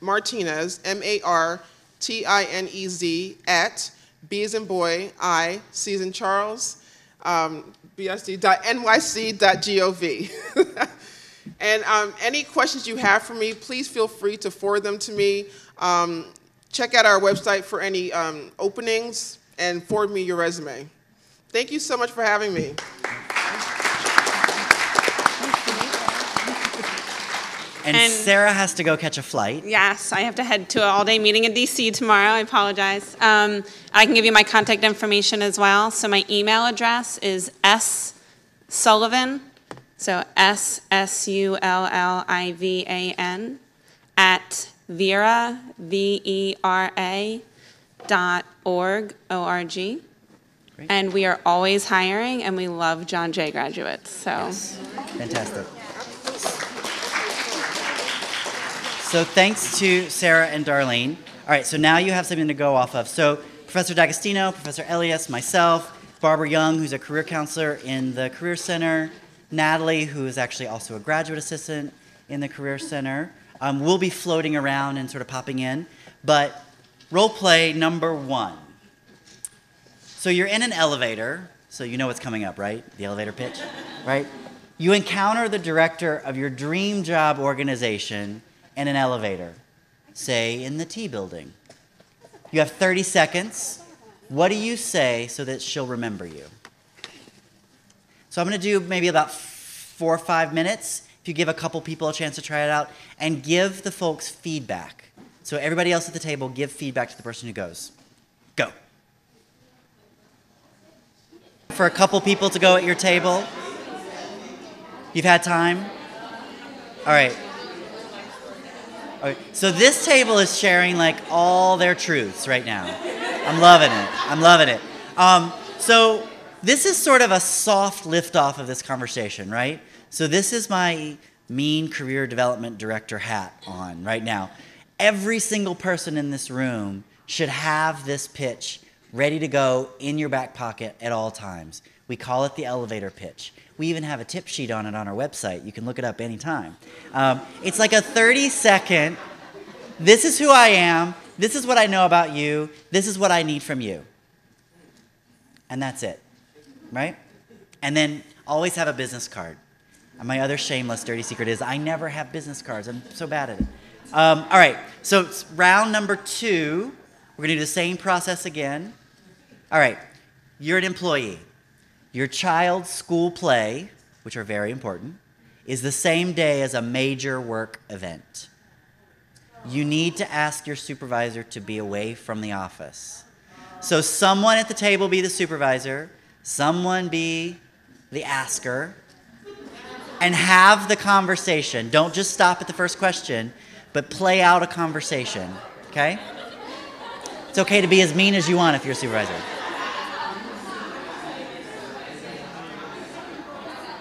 martinez, M A R T I N E Z, at B as in boy, I, C as in Charles, um, bic.nyc.gov. and um, any questions you have for me, please feel free to forward them to me. Um, check out our website for any um, openings and forward me your resume. Thank you so much for having me. And, And- Sara has to go catch a flight. Yes, I have to head to an all-day meeting in DC tomorrow. I apologize. Um, I can give you my contact information as well. So my email address is s sullivan, so s s u l l i v a n at vera v e r a dot org o r g. Great. And we are always hiring, and we love John Jay graduates. So. Fantastic. So thanks to Sara and Darlene. All right, so now you have something to go off of. So Professor D'Agostino, Professor Elias, myself, Barbara Young, who's a career counselor in the Career Center, Natalie, who is actually also a graduate assistant in the Career Center. Um, we'll be floating around and sort of popping in. But role play number one. So you're in an elevator, so you know what's coming up, right? The elevator pitch, right? You encounter the director of your dream job organization in an elevator, say in the T building. You have 30 seconds. What do you say so that she'll remember you? So I'm going to do maybe about four or five minutes. If you give a couple people a chance to try it out, and give the folks feedback. So everybody else at the table, give feedback to the person who goes. Go. For a couple people to go at your table. You've had time? All right. Right. So this table is sharing like all their truths right now. I'm loving it. I'm loving it. Um, so this is sort of a soft liftoff of this conversation, right? So this is my mean career development director hat on right now. Every single person in this room should have this pitch ready to go in your back pocket at all times. We call it the elevator pitch. We even have a tip sheet on it on our website. You can look it up anytime. Um, it's like a 30 second, this is who I am, this is what I know about you, this is what I need from you. And that's it, right? And then always have a business card. And my other shameless dirty secret is I never have business cards. I'm so bad at it. Um, all right, so it's round number two. We're going to do the same process again. All right, you're an employee. Your child's school play, which are very important, is the same day as a major work event. You need to ask your supervisor to be away from the office. So, someone at the table be the supervisor, someone be the asker. and have the conversation. Don't just stop at the first question, but play out a conversation, okay? It's okay to be as mean as you want if you're a supervisor.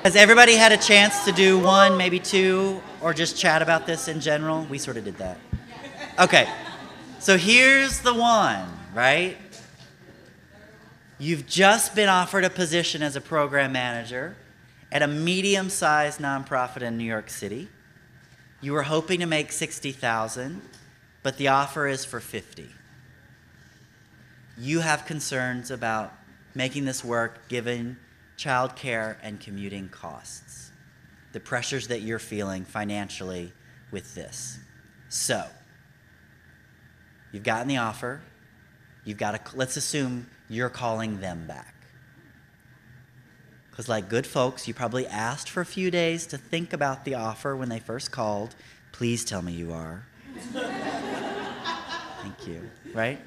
Has everybody had a chance to do one, maybe two, or just chat about this in general? We sort of did that. Okay, so here's the one, right? You've just been offered a position as a program manager at a medium sized nonprofit in New York City. You were hoping to make 60,000, but the offer is for 50. You have concerns about making this work given childcare and commuting costs, the pressures that you're feeling financially with this. So, you've gotten the offer. You've got to, let's assume you're calling them back. Because, like good folks, you probably asked for a few days to think about the offer when they first called. Please tell me you are. Thank you. Right?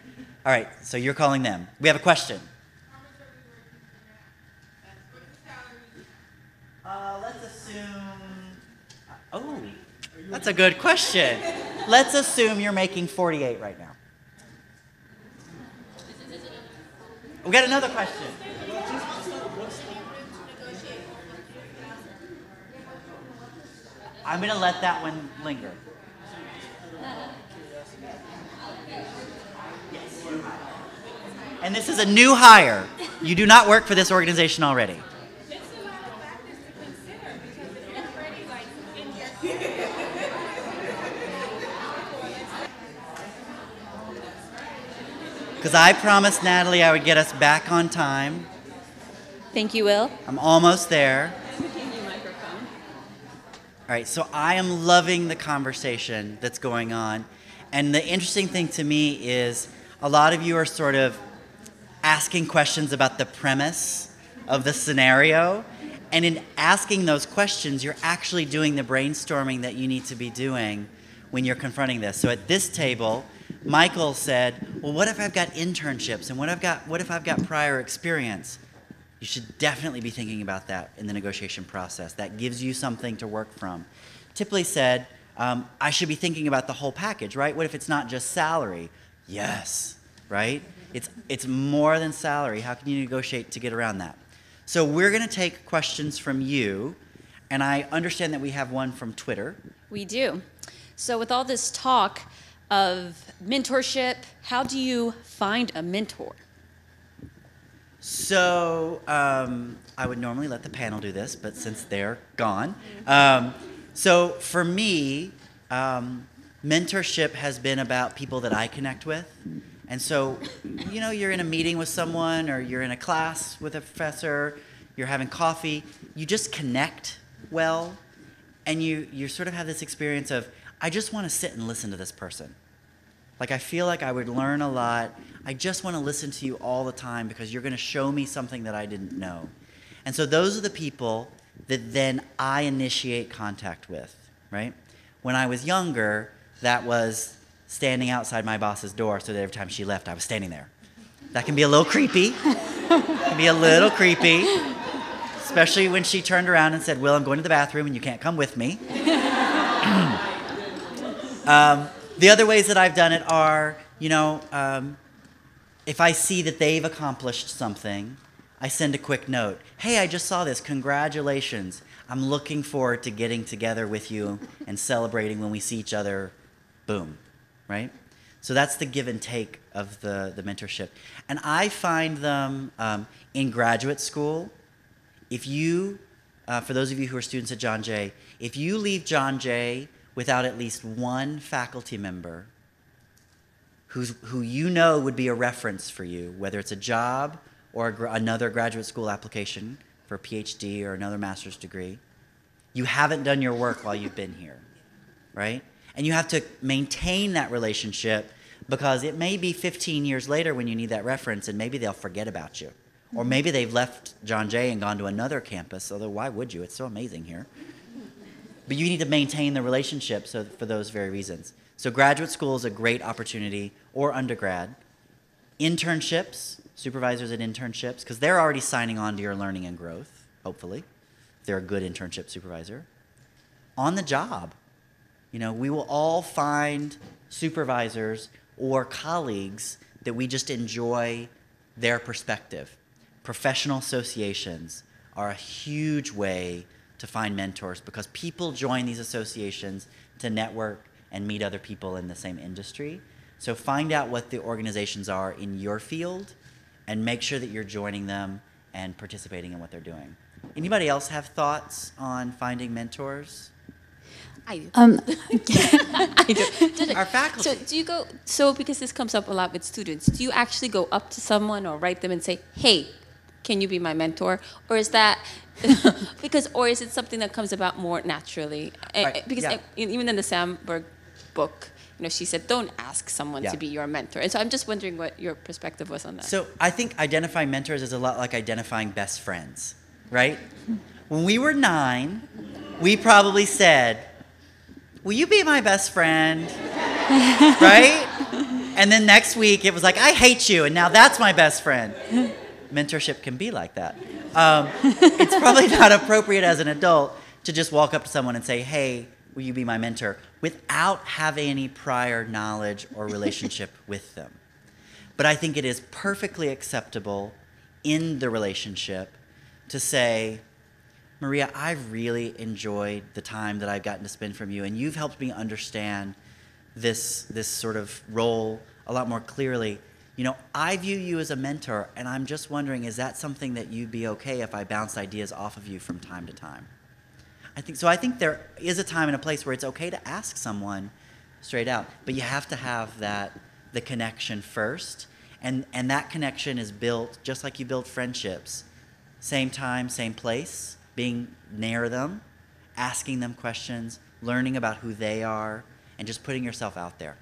All right, so you're calling them. We have a question. Uh, let's assume. Oh, that's a good question. Let's assume you're making 48 right now. We got another question. I'm going to let that one linger. And this is a new hire. You do not work for this organization already. Because I promised Natalie I would get us back on time. Thank you, Will. I'm almost there. All right, so I am loving the conversation that's going on. And the interesting thing to me is a lot of you are sort of asking questions about the premise of the scenario. And in asking those questions, you're actually doing the brainstorming that you need to be doing when you're confronting this. So at this table, Michael said, "Well, what if I've got internships and what I've got what if I've got prior experience?" You should definitely be thinking about that in the negotiation process. That gives you something to work from. Tipley said, um, I should be thinking about the whole package, right? What if it's not just salary? Yes, right? It's, it's more than salary. How can you negotiate to get around that? So we're going to take questions from you, and I understand that we have one from Twitter. We do. So, with all this talk of mentorship, how do you find a mentor? So um, I would normally let the panel do this, but since they're gone, um, so for me, um, mentorship has been about people that I connect with. And so, you know, you're in a meeting with someone, or you're in a class with a professor, you're having coffee, you just connect well, and you you sort of have this experience of I just want to sit and listen to this person. Like I feel like I would learn a lot. I just want to listen to you all the time because you're going to show me something that I didn't know. And so those are the people that then I initiate contact with, right? When I was younger, that was standing outside my boss's door so that every time she left, I was standing there. That can be a little creepy. can be a little creepy, especially when she turned around and said, "Will, I'm going to the bathroom and you can't come with me." um, the other ways that I've done it are, you know, um, if I see that they've accomplished something, I send a quick note. Hey, I just saw this. Congratulations. I'm looking forward to getting together with you and celebrating when we see each other. Boom. Right? So that's the give and take of the, the mentorship. And I find them um, in graduate school. If you, uh, for those of you who are students at John Jay, if you leave John Jay without at least one faculty member who's, who you know would be a reference for you, whether it's a job or a gr- another graduate school application for a PhD or another master's degree, you haven't done your work while you've been here, right? And you have to maintain that relationship because it may be 15 years later when you need that reference and maybe they'll forget about you. Or maybe they've left John Jay and gone to another campus, although why would you? It's so amazing here. But you need to maintain the relationship so for those very reasons. So graduate school is a great opportunity, or undergrad. Internships, supervisors at internships, because they're already signing on to your learning and growth, hopefully. if they're a good internship supervisor, on the job. You know, we will all find supervisors or colleagues that we just enjoy their perspective. Professional associations are a huge way to find mentors because people join these associations to network and meet other people in the same industry. So find out what the organizations are in your field and make sure that you're joining them and participating in what they're doing. Anybody else have thoughts on finding mentors? I do. Um, I do. Our faculty. So do you go? So because this comes up a lot with students, do you actually go up to someone or write them and say, "Hey, can you be my mentor?" Or is that because, or is it something that comes about more naturally? Eh, Right, eh, Because yeah. even in the Sandberg book, you know, she said, "Don't ask someone Yeah. to be your mentor." And so I'm just wondering what your perspective was on that. So I think identifying mentors is a lot like identifying best friends, right? When we were nine, we probably said, Will you be my best friend? right? And then next week it was like, I hate you, and now that's my best friend. Mentorship can be like that. Um, it's probably not appropriate as an adult to just walk up to someone and say, Hey, will you be my mentor? without having any prior knowledge or relationship with them. But I think it is perfectly acceptable in the relationship to say, Maria, I've really enjoyed the time that I've gotten to spend from you, and you've helped me understand this, this sort of role a lot more clearly. You know, I view you as a mentor, and I'm just wondering, is that something that you'd be okay if I bounced ideas off of you from time to time? I think so. I think there is a time and a place where it's okay to ask someone straight out, but you have to have that the connection first, and and that connection is built just like you build friendships, same time, same place, being near them, asking them questions, learning about who they are, and just putting yourself out there.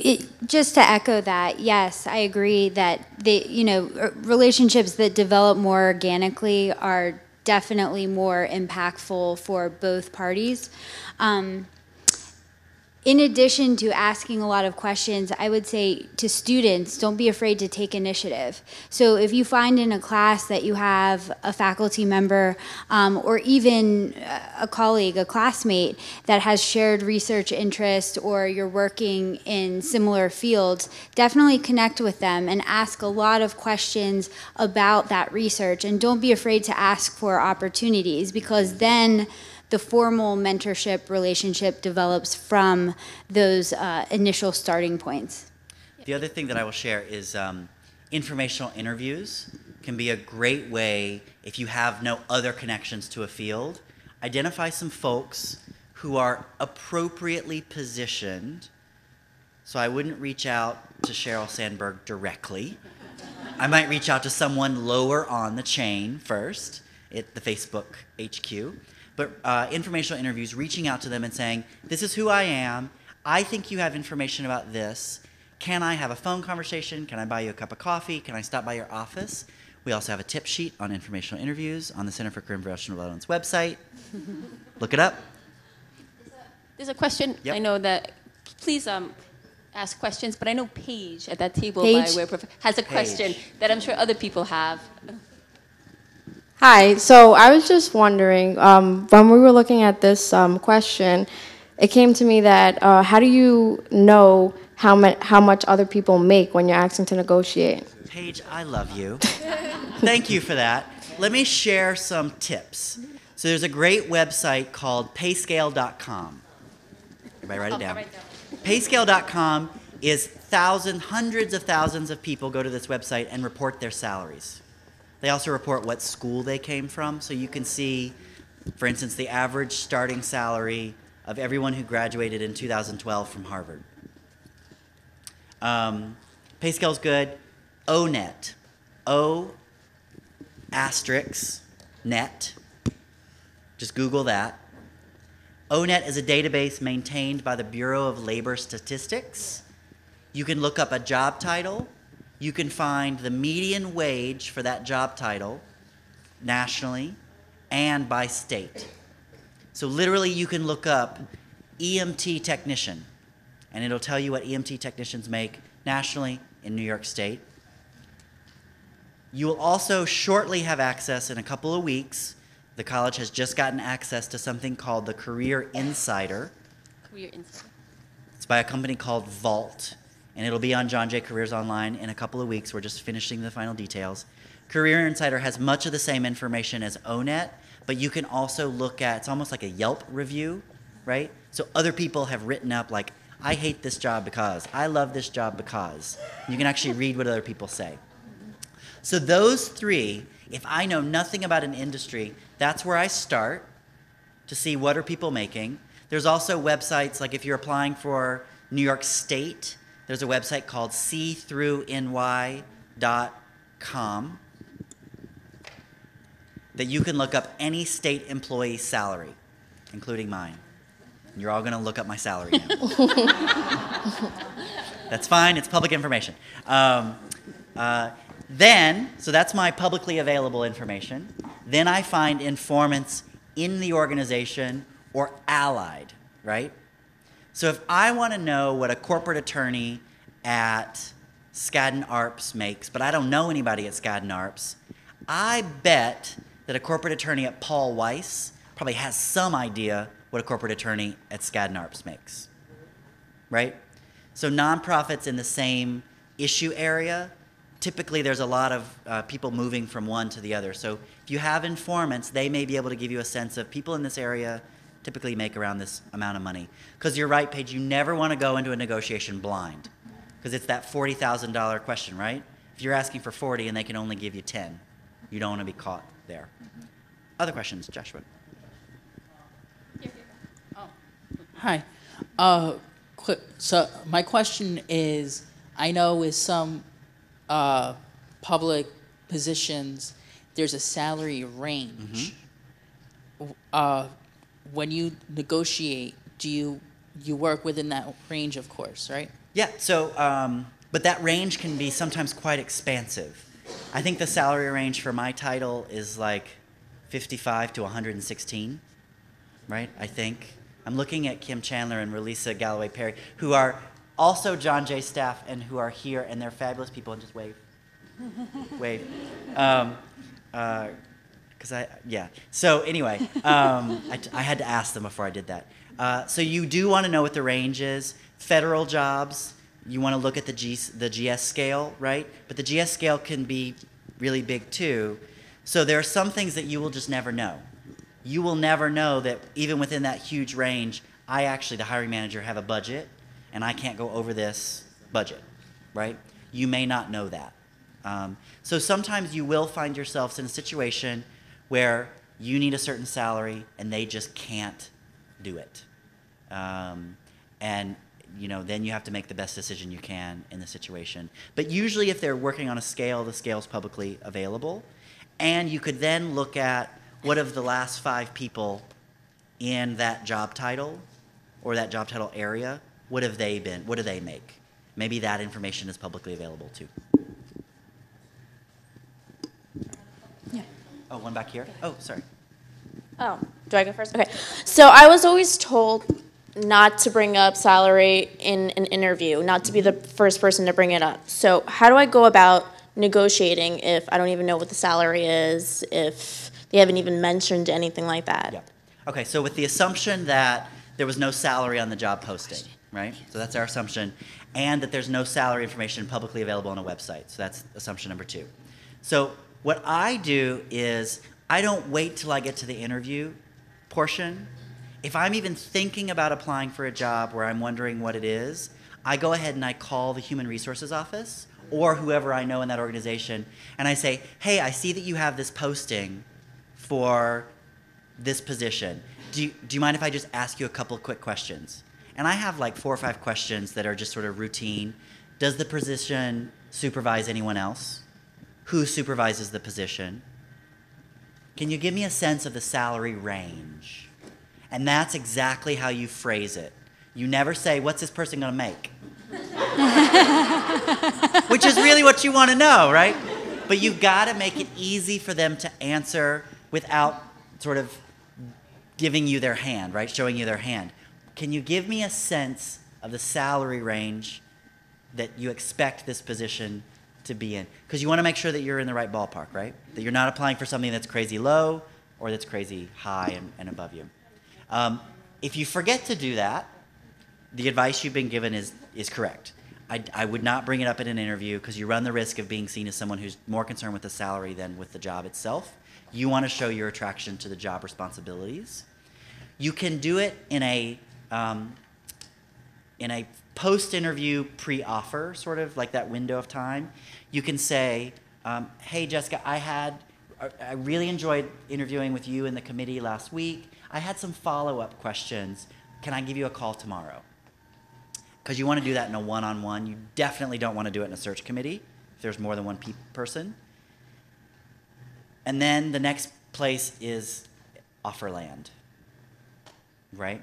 It, just to echo that, yes, I agree that the you know relationships that develop more organically are definitely more impactful for both parties. Um, in addition to asking a lot of questions, I would say to students, don't be afraid to take initiative. So if you find in a class that you have a faculty member um, or even a colleague, a classmate that has shared research interest or you're working in similar fields, definitely connect with them and ask a lot of questions about that research. And don't be afraid to ask for opportunities because then the formal mentorship relationship develops from those uh, initial starting points. The other thing that I will share is um, informational interviews can be a great way if you have no other connections to a field. Identify some folks who are appropriately positioned. So I wouldn't reach out to Sheryl Sandberg directly. I might reach out to someone lower on the chain first at the Facebook HQ. But uh, informational interviews, reaching out to them and saying, This is who I am. I think you have information about this. Can I have a phone conversation? Can I buy you a cup of coffee? Can I stop by your office? We also have a tip sheet on informational interviews on the Center for Career and Professional Development's website. Look it up. There's a question. Yep. I know that. Please um, ask questions, but I know Paige at that table Paige? by where prof- has a question Paige. that I'm sure other people have. Hi. So I was just wondering, um, when we were looking at this um, question, it came to me that uh, how do you know how, how much other people make when you're asking to negotiate? Paige, I love you. Thank you for that. Let me share some tips. So there's a great website called payscale.com. Everybody write it down. Payscale.com is thousands, hundreds of thousands of people go to this website and report their salaries. They also report what school they came from, so you can see, for instance, the average starting salary of everyone who graduated in 2012 from Harvard. Um, Payscale's good. ONET, O asterisk net. Just Google that. ONET is a database maintained by the Bureau of Labor Statistics. You can look up a job title. You can find the median wage for that job title nationally and by state. So literally, you can look up EMT technician, and it'll tell you what EMT technicians make nationally in New York State. You will also shortly have access in a couple of weeks. the college has just gotten access to something called the Career Insider. Career insight. It's by a company called Vault, and it'll be on John Jay Careers Online in a couple of weeks. We're just finishing the final details. Career Insider has much of the same information as ONET, but you can also look at it's almost like a Yelp review, right? So other people have written up like, I hate this job because, I love this job because. You can actually read what other people say. So those three, if I know nothing about an industry, that's where I start to see what are people making. There's also websites like if you're applying for New York State, there's a website called seethrough.ny.com that you can look up any state employee salary, including mine. And you're all going to look up my salary now. that's fine, it's public information. Um, uh, then, so that's my publicly available information. Then I find informants in the organization or allied, right? So if I want to know what a corporate attorney at Skadden Arps makes, but I don't know anybody at Skadden Arps, I bet that a corporate attorney at Paul Weiss probably has some idea what a corporate attorney at Skadden Arps makes, right? So nonprofits in the same issue area, typically there's a lot of uh, people moving from one to the other. So if you have informants, they may be able to give you a sense of people in this area typically make around this amount of money. Because you're right, Paige, you never want to go into a negotiation blind. Because it's that $40,000 question, right? If you're asking for 40 and they can only give you 10, you don't want to be caught there. Other questions, Joshua? Hi. Uh, quick, so my question is, I know with some uh, public positions, there's a salary range. Uh, when you negotiate, do you you work within that range, of course, right? Yeah, so, um, but that range can be sometimes quite expansive. I think the salary range for my title is like 55 to 116, right? I think. I'm looking at Kim Chandler and Relisa Galloway Perry, who are also John Jay staff and who are here, and they're fabulous people, and just wave. wave. Um, uh, because I yeah. So anyway, um, I, I had to ask them before I did that. Uh, so you do want to know what the range is. Federal jobs, you want to look at the G, the GS scale, right? But the GS scale can be really big too. So there are some things that you will just never know. You will never know that even within that huge range, I actually, the hiring manager, have a budget, and I can't go over this budget, right? You may not know that. Um, so sometimes you will find yourselves in a situation where you need a certain salary and they just can't do it. Um, and you know, then you have to make the best decision you can in the situation. But usually, if they're working on a scale, the scale's publicly available, and you could then look at what of the last five people in that job title or that job title area, what have they been? What do they make? Maybe that information is publicly available too. Oh, one back here. Oh, sorry. Oh, do I go first? Okay. So I was always told not to bring up salary in an interview, not to be the mm-hmm. first person to bring it up. So how do I go about negotiating if I don't even know what the salary is, if they haven't even mentioned anything like that? Yeah. Okay, so with the assumption that there was no salary on the job posting, right? So that's our assumption, and that there's no salary information publicly available on a website. So that's assumption number two. So what I do is I don't wait till I get to the interview portion. If I'm even thinking about applying for a job where I'm wondering what it is, I go ahead and I call the human resources office or whoever I know in that organization and I say, hey, I see that you have this posting for this position. Do you, do you mind if I just ask you a couple of quick questions? And I have like four or five questions that are just sort of routine. Does the position supervise anyone else? Who supervises the position? Can you give me a sense of the salary range? And that's exactly how you phrase it. You never say, What's this person going to make? Which is really what you want to know, right? But you've got to make it easy for them to answer without sort of giving you their hand, right? Showing you their hand. Can you give me a sense of the salary range that you expect this position to be in? Because you want to make sure that you're in the right ballpark, right? That you're not applying for something that's crazy low or that's crazy high and, and above you. Um, if you forget to do that, the advice you've been given is, is correct. I, I would not bring it up in an interview because you run the risk of being seen as someone who's more concerned with the salary than with the job itself. You want to show your attraction to the job responsibilities. You can do it in a um, in a post-interview pre-offer, sort of like that window of time. You can say, um, "Hey, Jessica, I had I really enjoyed interviewing with you in the committee last week. I had some follow-up questions. Can I give you a call tomorrow?" Because you want to do that in a one-on-one. You definitely don't want to do it in a search committee if there's more than one pe- person. And then the next place is offer land, right?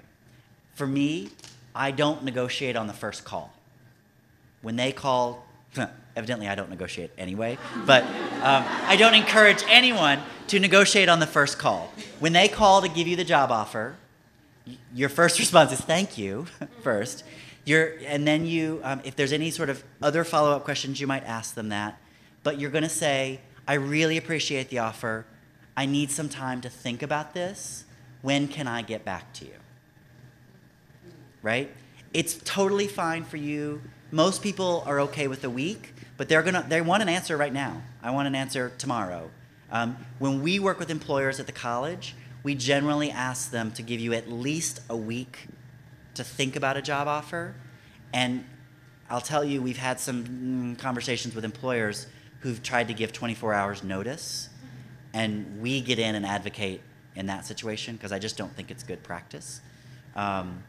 For me, I don't negotiate on the first call. When they call, evidently I don't negotiate anyway, but um, I don't encourage anyone to negotiate on the first call. When they call to give you the job offer, your first response is thank you first. You're, and then you, um, if there's any sort of other follow up questions, you might ask them that. But you're going to say, I really appreciate the offer. I need some time to think about this. When can I get back to you? Right? It's totally fine for you. Most people are okay with a week, but they're gonna they want an answer right now. I want an answer tomorrow. Um, when we work with employers at the college, we generally ask them to give you at least a week to think about a job offer. And I'll tell you, we've had some mm, conversations with employers who've tried to give 24 hours notice. And we get in and advocate in that situation because I just don't think it's good practice. Um,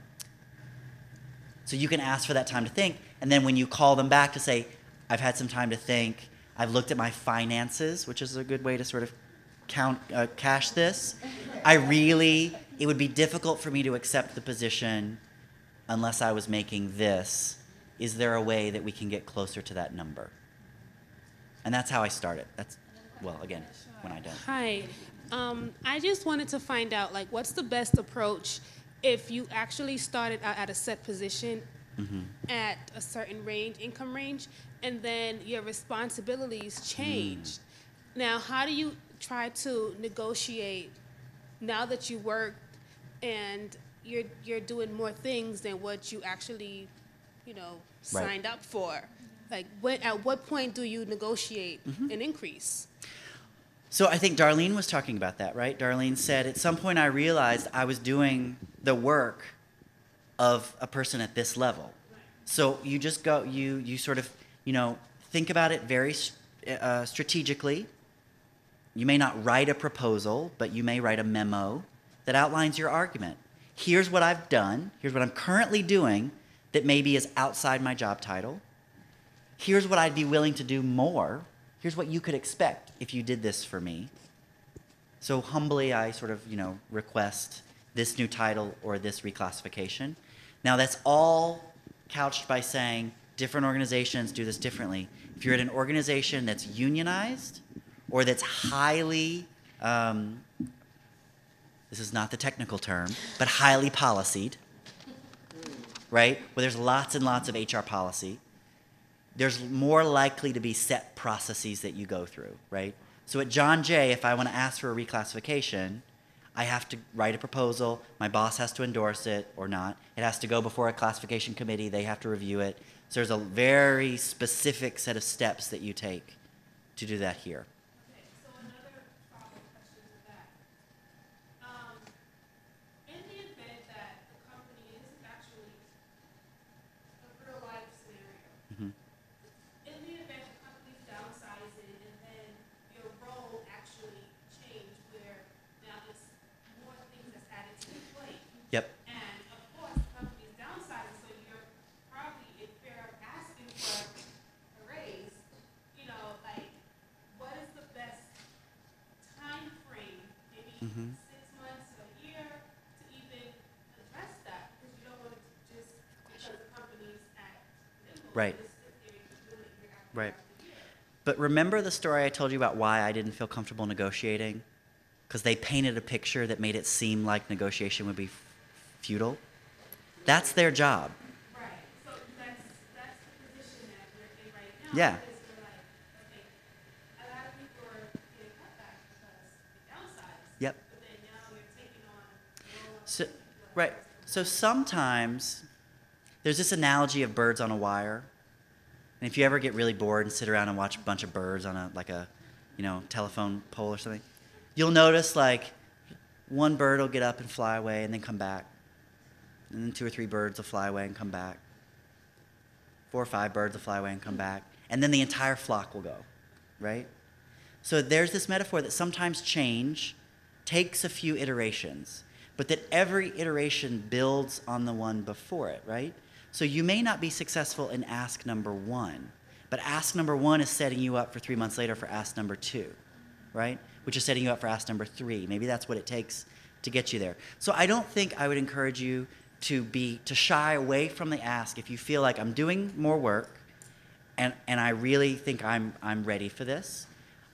so you can ask for that time to think. And then when you call them back to say, I've had some time to think, I've looked at my finances, which is a good way to sort of count, uh, cash this. I really, it would be difficult for me to accept the position unless I was making this. Is there a way that we can get closer to that number? And that's how I started. That's, well, again, when I don't. Hi. Um, I just wanted to find out, like, what's the best approach if you actually started out at a set position Mm-hmm. at a certain range, income range, and then your responsibilities changed. Mm. Now, how do you try to negotiate now that you work and you're you're doing more things than what you actually, you know, Right. signed up for? Like, when, at what point do you negotiate Mm-hmm. an increase? So I think Darlene was talking about that, right? Darlene said, at some point I realized I was doing the work of a person at this level. So you just go, you, you sort of, you know, think about it very uh, strategically. You may not write a proposal, but you may write a memo that outlines your argument. Here's what I've done. Here's what I'm currently doing that maybe is outside my job title. Here's what I'd be willing to do more. Here's what you could expect if you did this for me. So humbly, I sort of, you know, request this new title or this reclassification. Now, that's all couched by saying different organizations do this differently. If you're at an organization that's unionized or that's highly, um, this is not the technical term, but highly policied, right? Where there's lots and lots of HR policy, there's more likely to be set processes that you go through, right? So at John Jay, if I want to ask for a reclassification, I have to write a proposal. My boss has to endorse it or not. It has to go before a classification committee. They have to review it. So there's a very specific set of steps that you take to do that here. Okay, so another follow-up question to that. Um, in the event that the company, and this is actually a real life scenario. Mhm. In the event the company's downsizing and then your role actually changed where now it's more things that's added to your plate. Yep. And of course, the company's downsizing, so you're probably, if you're asking for a raise, you know, like, what is the best time frame, maybe Mhm. six months, a year, to even address that? Because you don't want it to just, because the company's at limbo. Right. just sit there and do it year Right. year. But remember the story I told you about why I didn't feel comfortable negotiating? Because they painted a picture that made it seem like negotiation would be f- futile. That's their job. Right, so that's, that's the position that we're in right now. Yeah. Like, okay, a lot of people are getting cut back because they downsized. Yep. So, right. So sometimes there's this analogy of birds on a wire. And if you ever get really bored and sit around and watch a bunch of birds on a like a, you know, telephone pole or something, you'll notice like one bird will get up and fly away and then come back. And then two or three birds will fly away and come back. Four or five birds will fly away and come back. And then the entire flock will go, right? So there's this metaphor that sometimes change takes a few iterations, but that every iteration builds on the one before it, right? So you may not be successful in ask number one, but ask number one is setting you up for three months later for ask number two, right? Which is setting you up for ask number three. Maybe that's what it takes to get you there. So I don't think I would encourage you to be to shy away from the ask if you feel like I'm doing more work and, and I really think I'm I'm ready for this.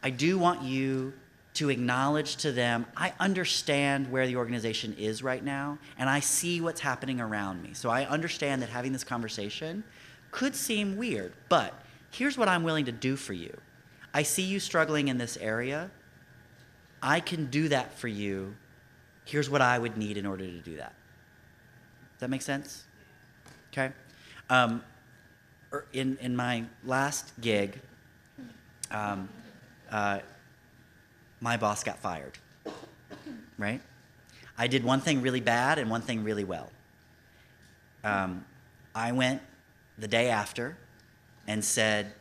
I do want you to acknowledge to them, I understand where the organization is right now, and I see what's happening around me. So I understand that having this conversation could seem weird, but here's what I'm willing to do for you. I see you struggling in this area. I can do that for you. Here's what I would need in order to do that. Does that make sense? Okay. Um, er, in, in my last gig, um, uh, my boss got fired. Right? I did one thing really bad and one thing really well. Um, I went the day after and said,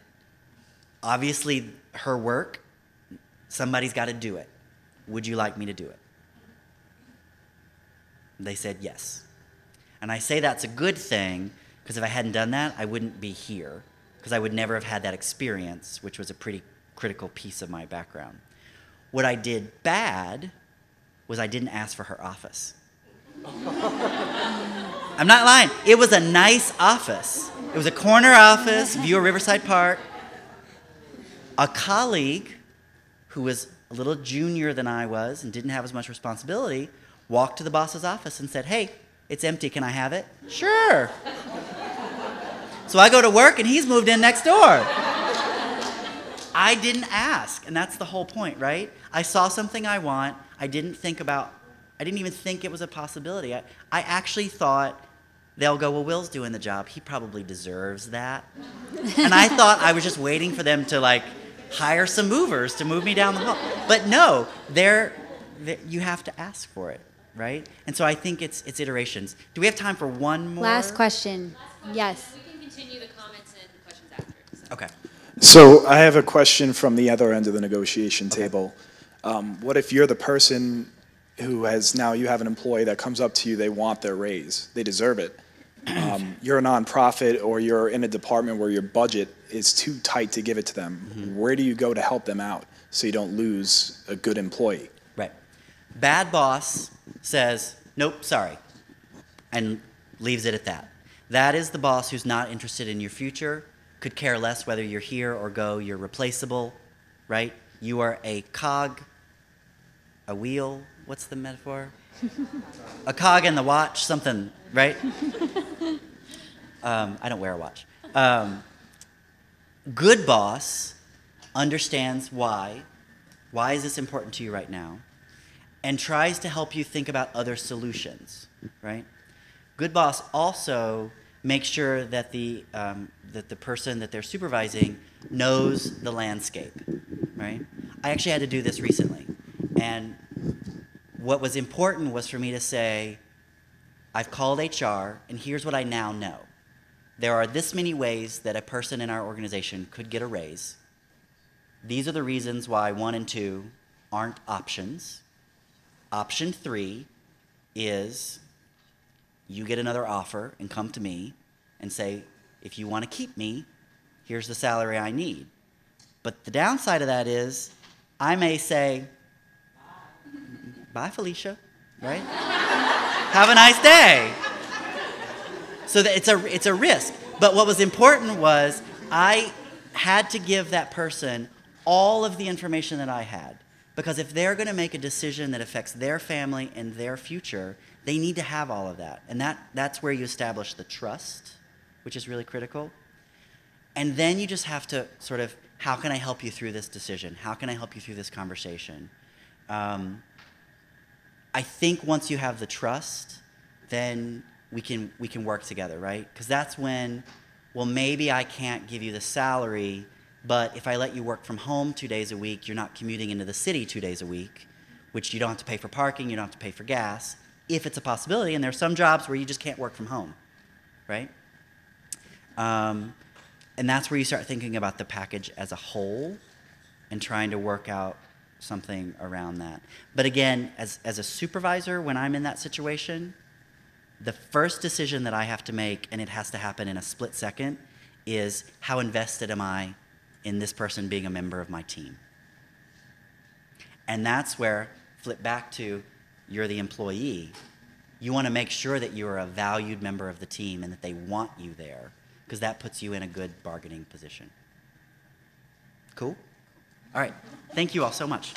obviously, her work, somebody's got to do it. Would you like me to do it? They said yes. And I say that's a good thing because if I hadn't done that, I wouldn't be here because I would never have had that experience, which was a pretty critical piece of my background. What I did bad was I didn't ask for her office. I'm not lying. It was a nice office. It was a corner office, view of Riverside Park. A colleague who was a little junior than I was and didn't have as much responsibility walked to the boss's office and said, Hey, it's empty. Can I have it? Sure. so I go to work and he's moved in next door. I didn't ask, and that's the whole point, right? I saw something I want. I didn't think about, I didn't even think it was a possibility. I, I actually thought they'll go, well, Will's doing the job. He probably deserves that. and I thought I was just waiting for them to like hire some movers to move me down the hall. But no, they're, they're you have to ask for it, right? And so I think it's it's iterations. Do we have time for one more? Last question. Yes. We can continue the comments and questions after. Okay. So I have a question from the other end of the negotiation table. Um, what if you're the person who has now you have an employee that comes up to you, they want their raise, they deserve it. Um, you're a nonprofit or you're in a department where your budget is too tight to give it to them. Where do you go to help them out so you don't lose a good employee? Right. Bad boss says, nope, sorry, and leaves it at that. That is the boss who's not interested in your future, could care less whether you're here or go, you're replaceable, right? You are a cog, a wheel, what's the metaphor? a cog in the watch, something, right? Um, I don't wear a watch. Um, good boss understands why. Why is this important to you right now? And tries to help you think about other solutions, right? Good boss also makes sure that the, um, that the person that they're supervising knows the landscape, right? I actually had to do this recently. And what was important was for me to say, I've called HR, and here's what I now know. There are this many ways that a person in our organization could get a raise. These are the reasons why one and two aren't options. Option three is you get another offer and come to me and say, if you want to keep me, here's the salary I need. But the downside of that is I may say, bye, Felicia, right? Have a nice day. So that it's a, it's a risk. But what was important was I had to give that person all of the information that I had. Because if they're going to make a decision that affects their family and their future, they need to have all of that. And that, that's where you establish the trust, which is really critical. And then you just have to sort of, how can I help you through this decision? How can I help you through this conversation? Um, I think once you have the trust, then we can we can work together, right? Because that's when, well, maybe I can't give you the salary, but if I let you work from home two days a week, you're not commuting into the city two days a week, which you don't have to pay for parking, you don't have to pay for gas, if it's a possibility. And there are some jobs where you just can't work from home, right? Um, and that's where you start thinking about the package as a whole and trying to work out something around that. But again, as, as a supervisor, when I'm in that situation, the first decision that I have to make, and it has to happen in a split second, is how invested am I in this person being a member of my team? And that's where, flip back to, you're the employee. You want to make sure that you are a valued member of the team and that they want you there, because that puts you in a good bargaining position. Cool? All right. Thank you all so much.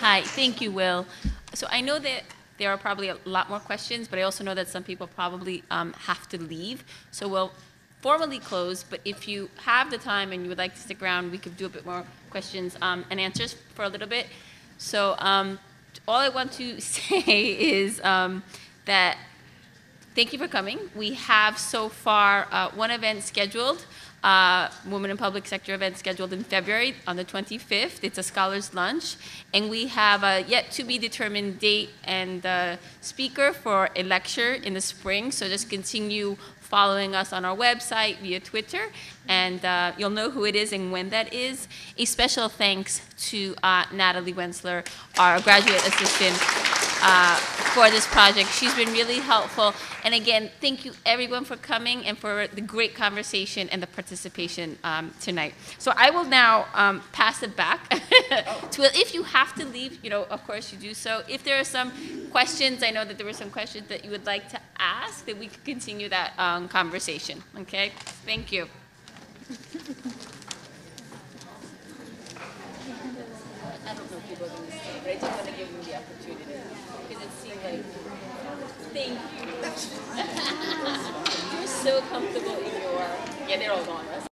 Hi, thank you, Will. So I know that there are probably a lot more questions, but I also know that some people probably um, have to leave. So we'll formally close, but if you have the time and you would like to stick around, we could do a bit more questions um, and answers for a little bit. So um, all I want to say is um, that thank you for coming. We have so far uh, one event scheduled, uh, Women in Public Sector event scheduled in February on the 25th. It's a scholars lunch, and we have a yet to be determined date and uh, speaker for a lecture in the spring. So just continue following us on our website via Twitter, and uh, you'll know who it is and when that is. A special thanks to uh, Natalie Wensler, our graduate assistant uh, for this project. She's been really helpful. And again, thank you everyone for coming and for the great conversation and the participation um, tonight. So I will now um, pass it back to If you have to leave, you know, of course you do so. If there are some questions, I know that there were some questions that you would like to ask, that we could continue that um, conversation. Okay? Thank you. I don't know if people going to stay, but I just want to give them the opportunity because it seemed like. Thank you. You're so comfortable in your. Yeah, they're all gone.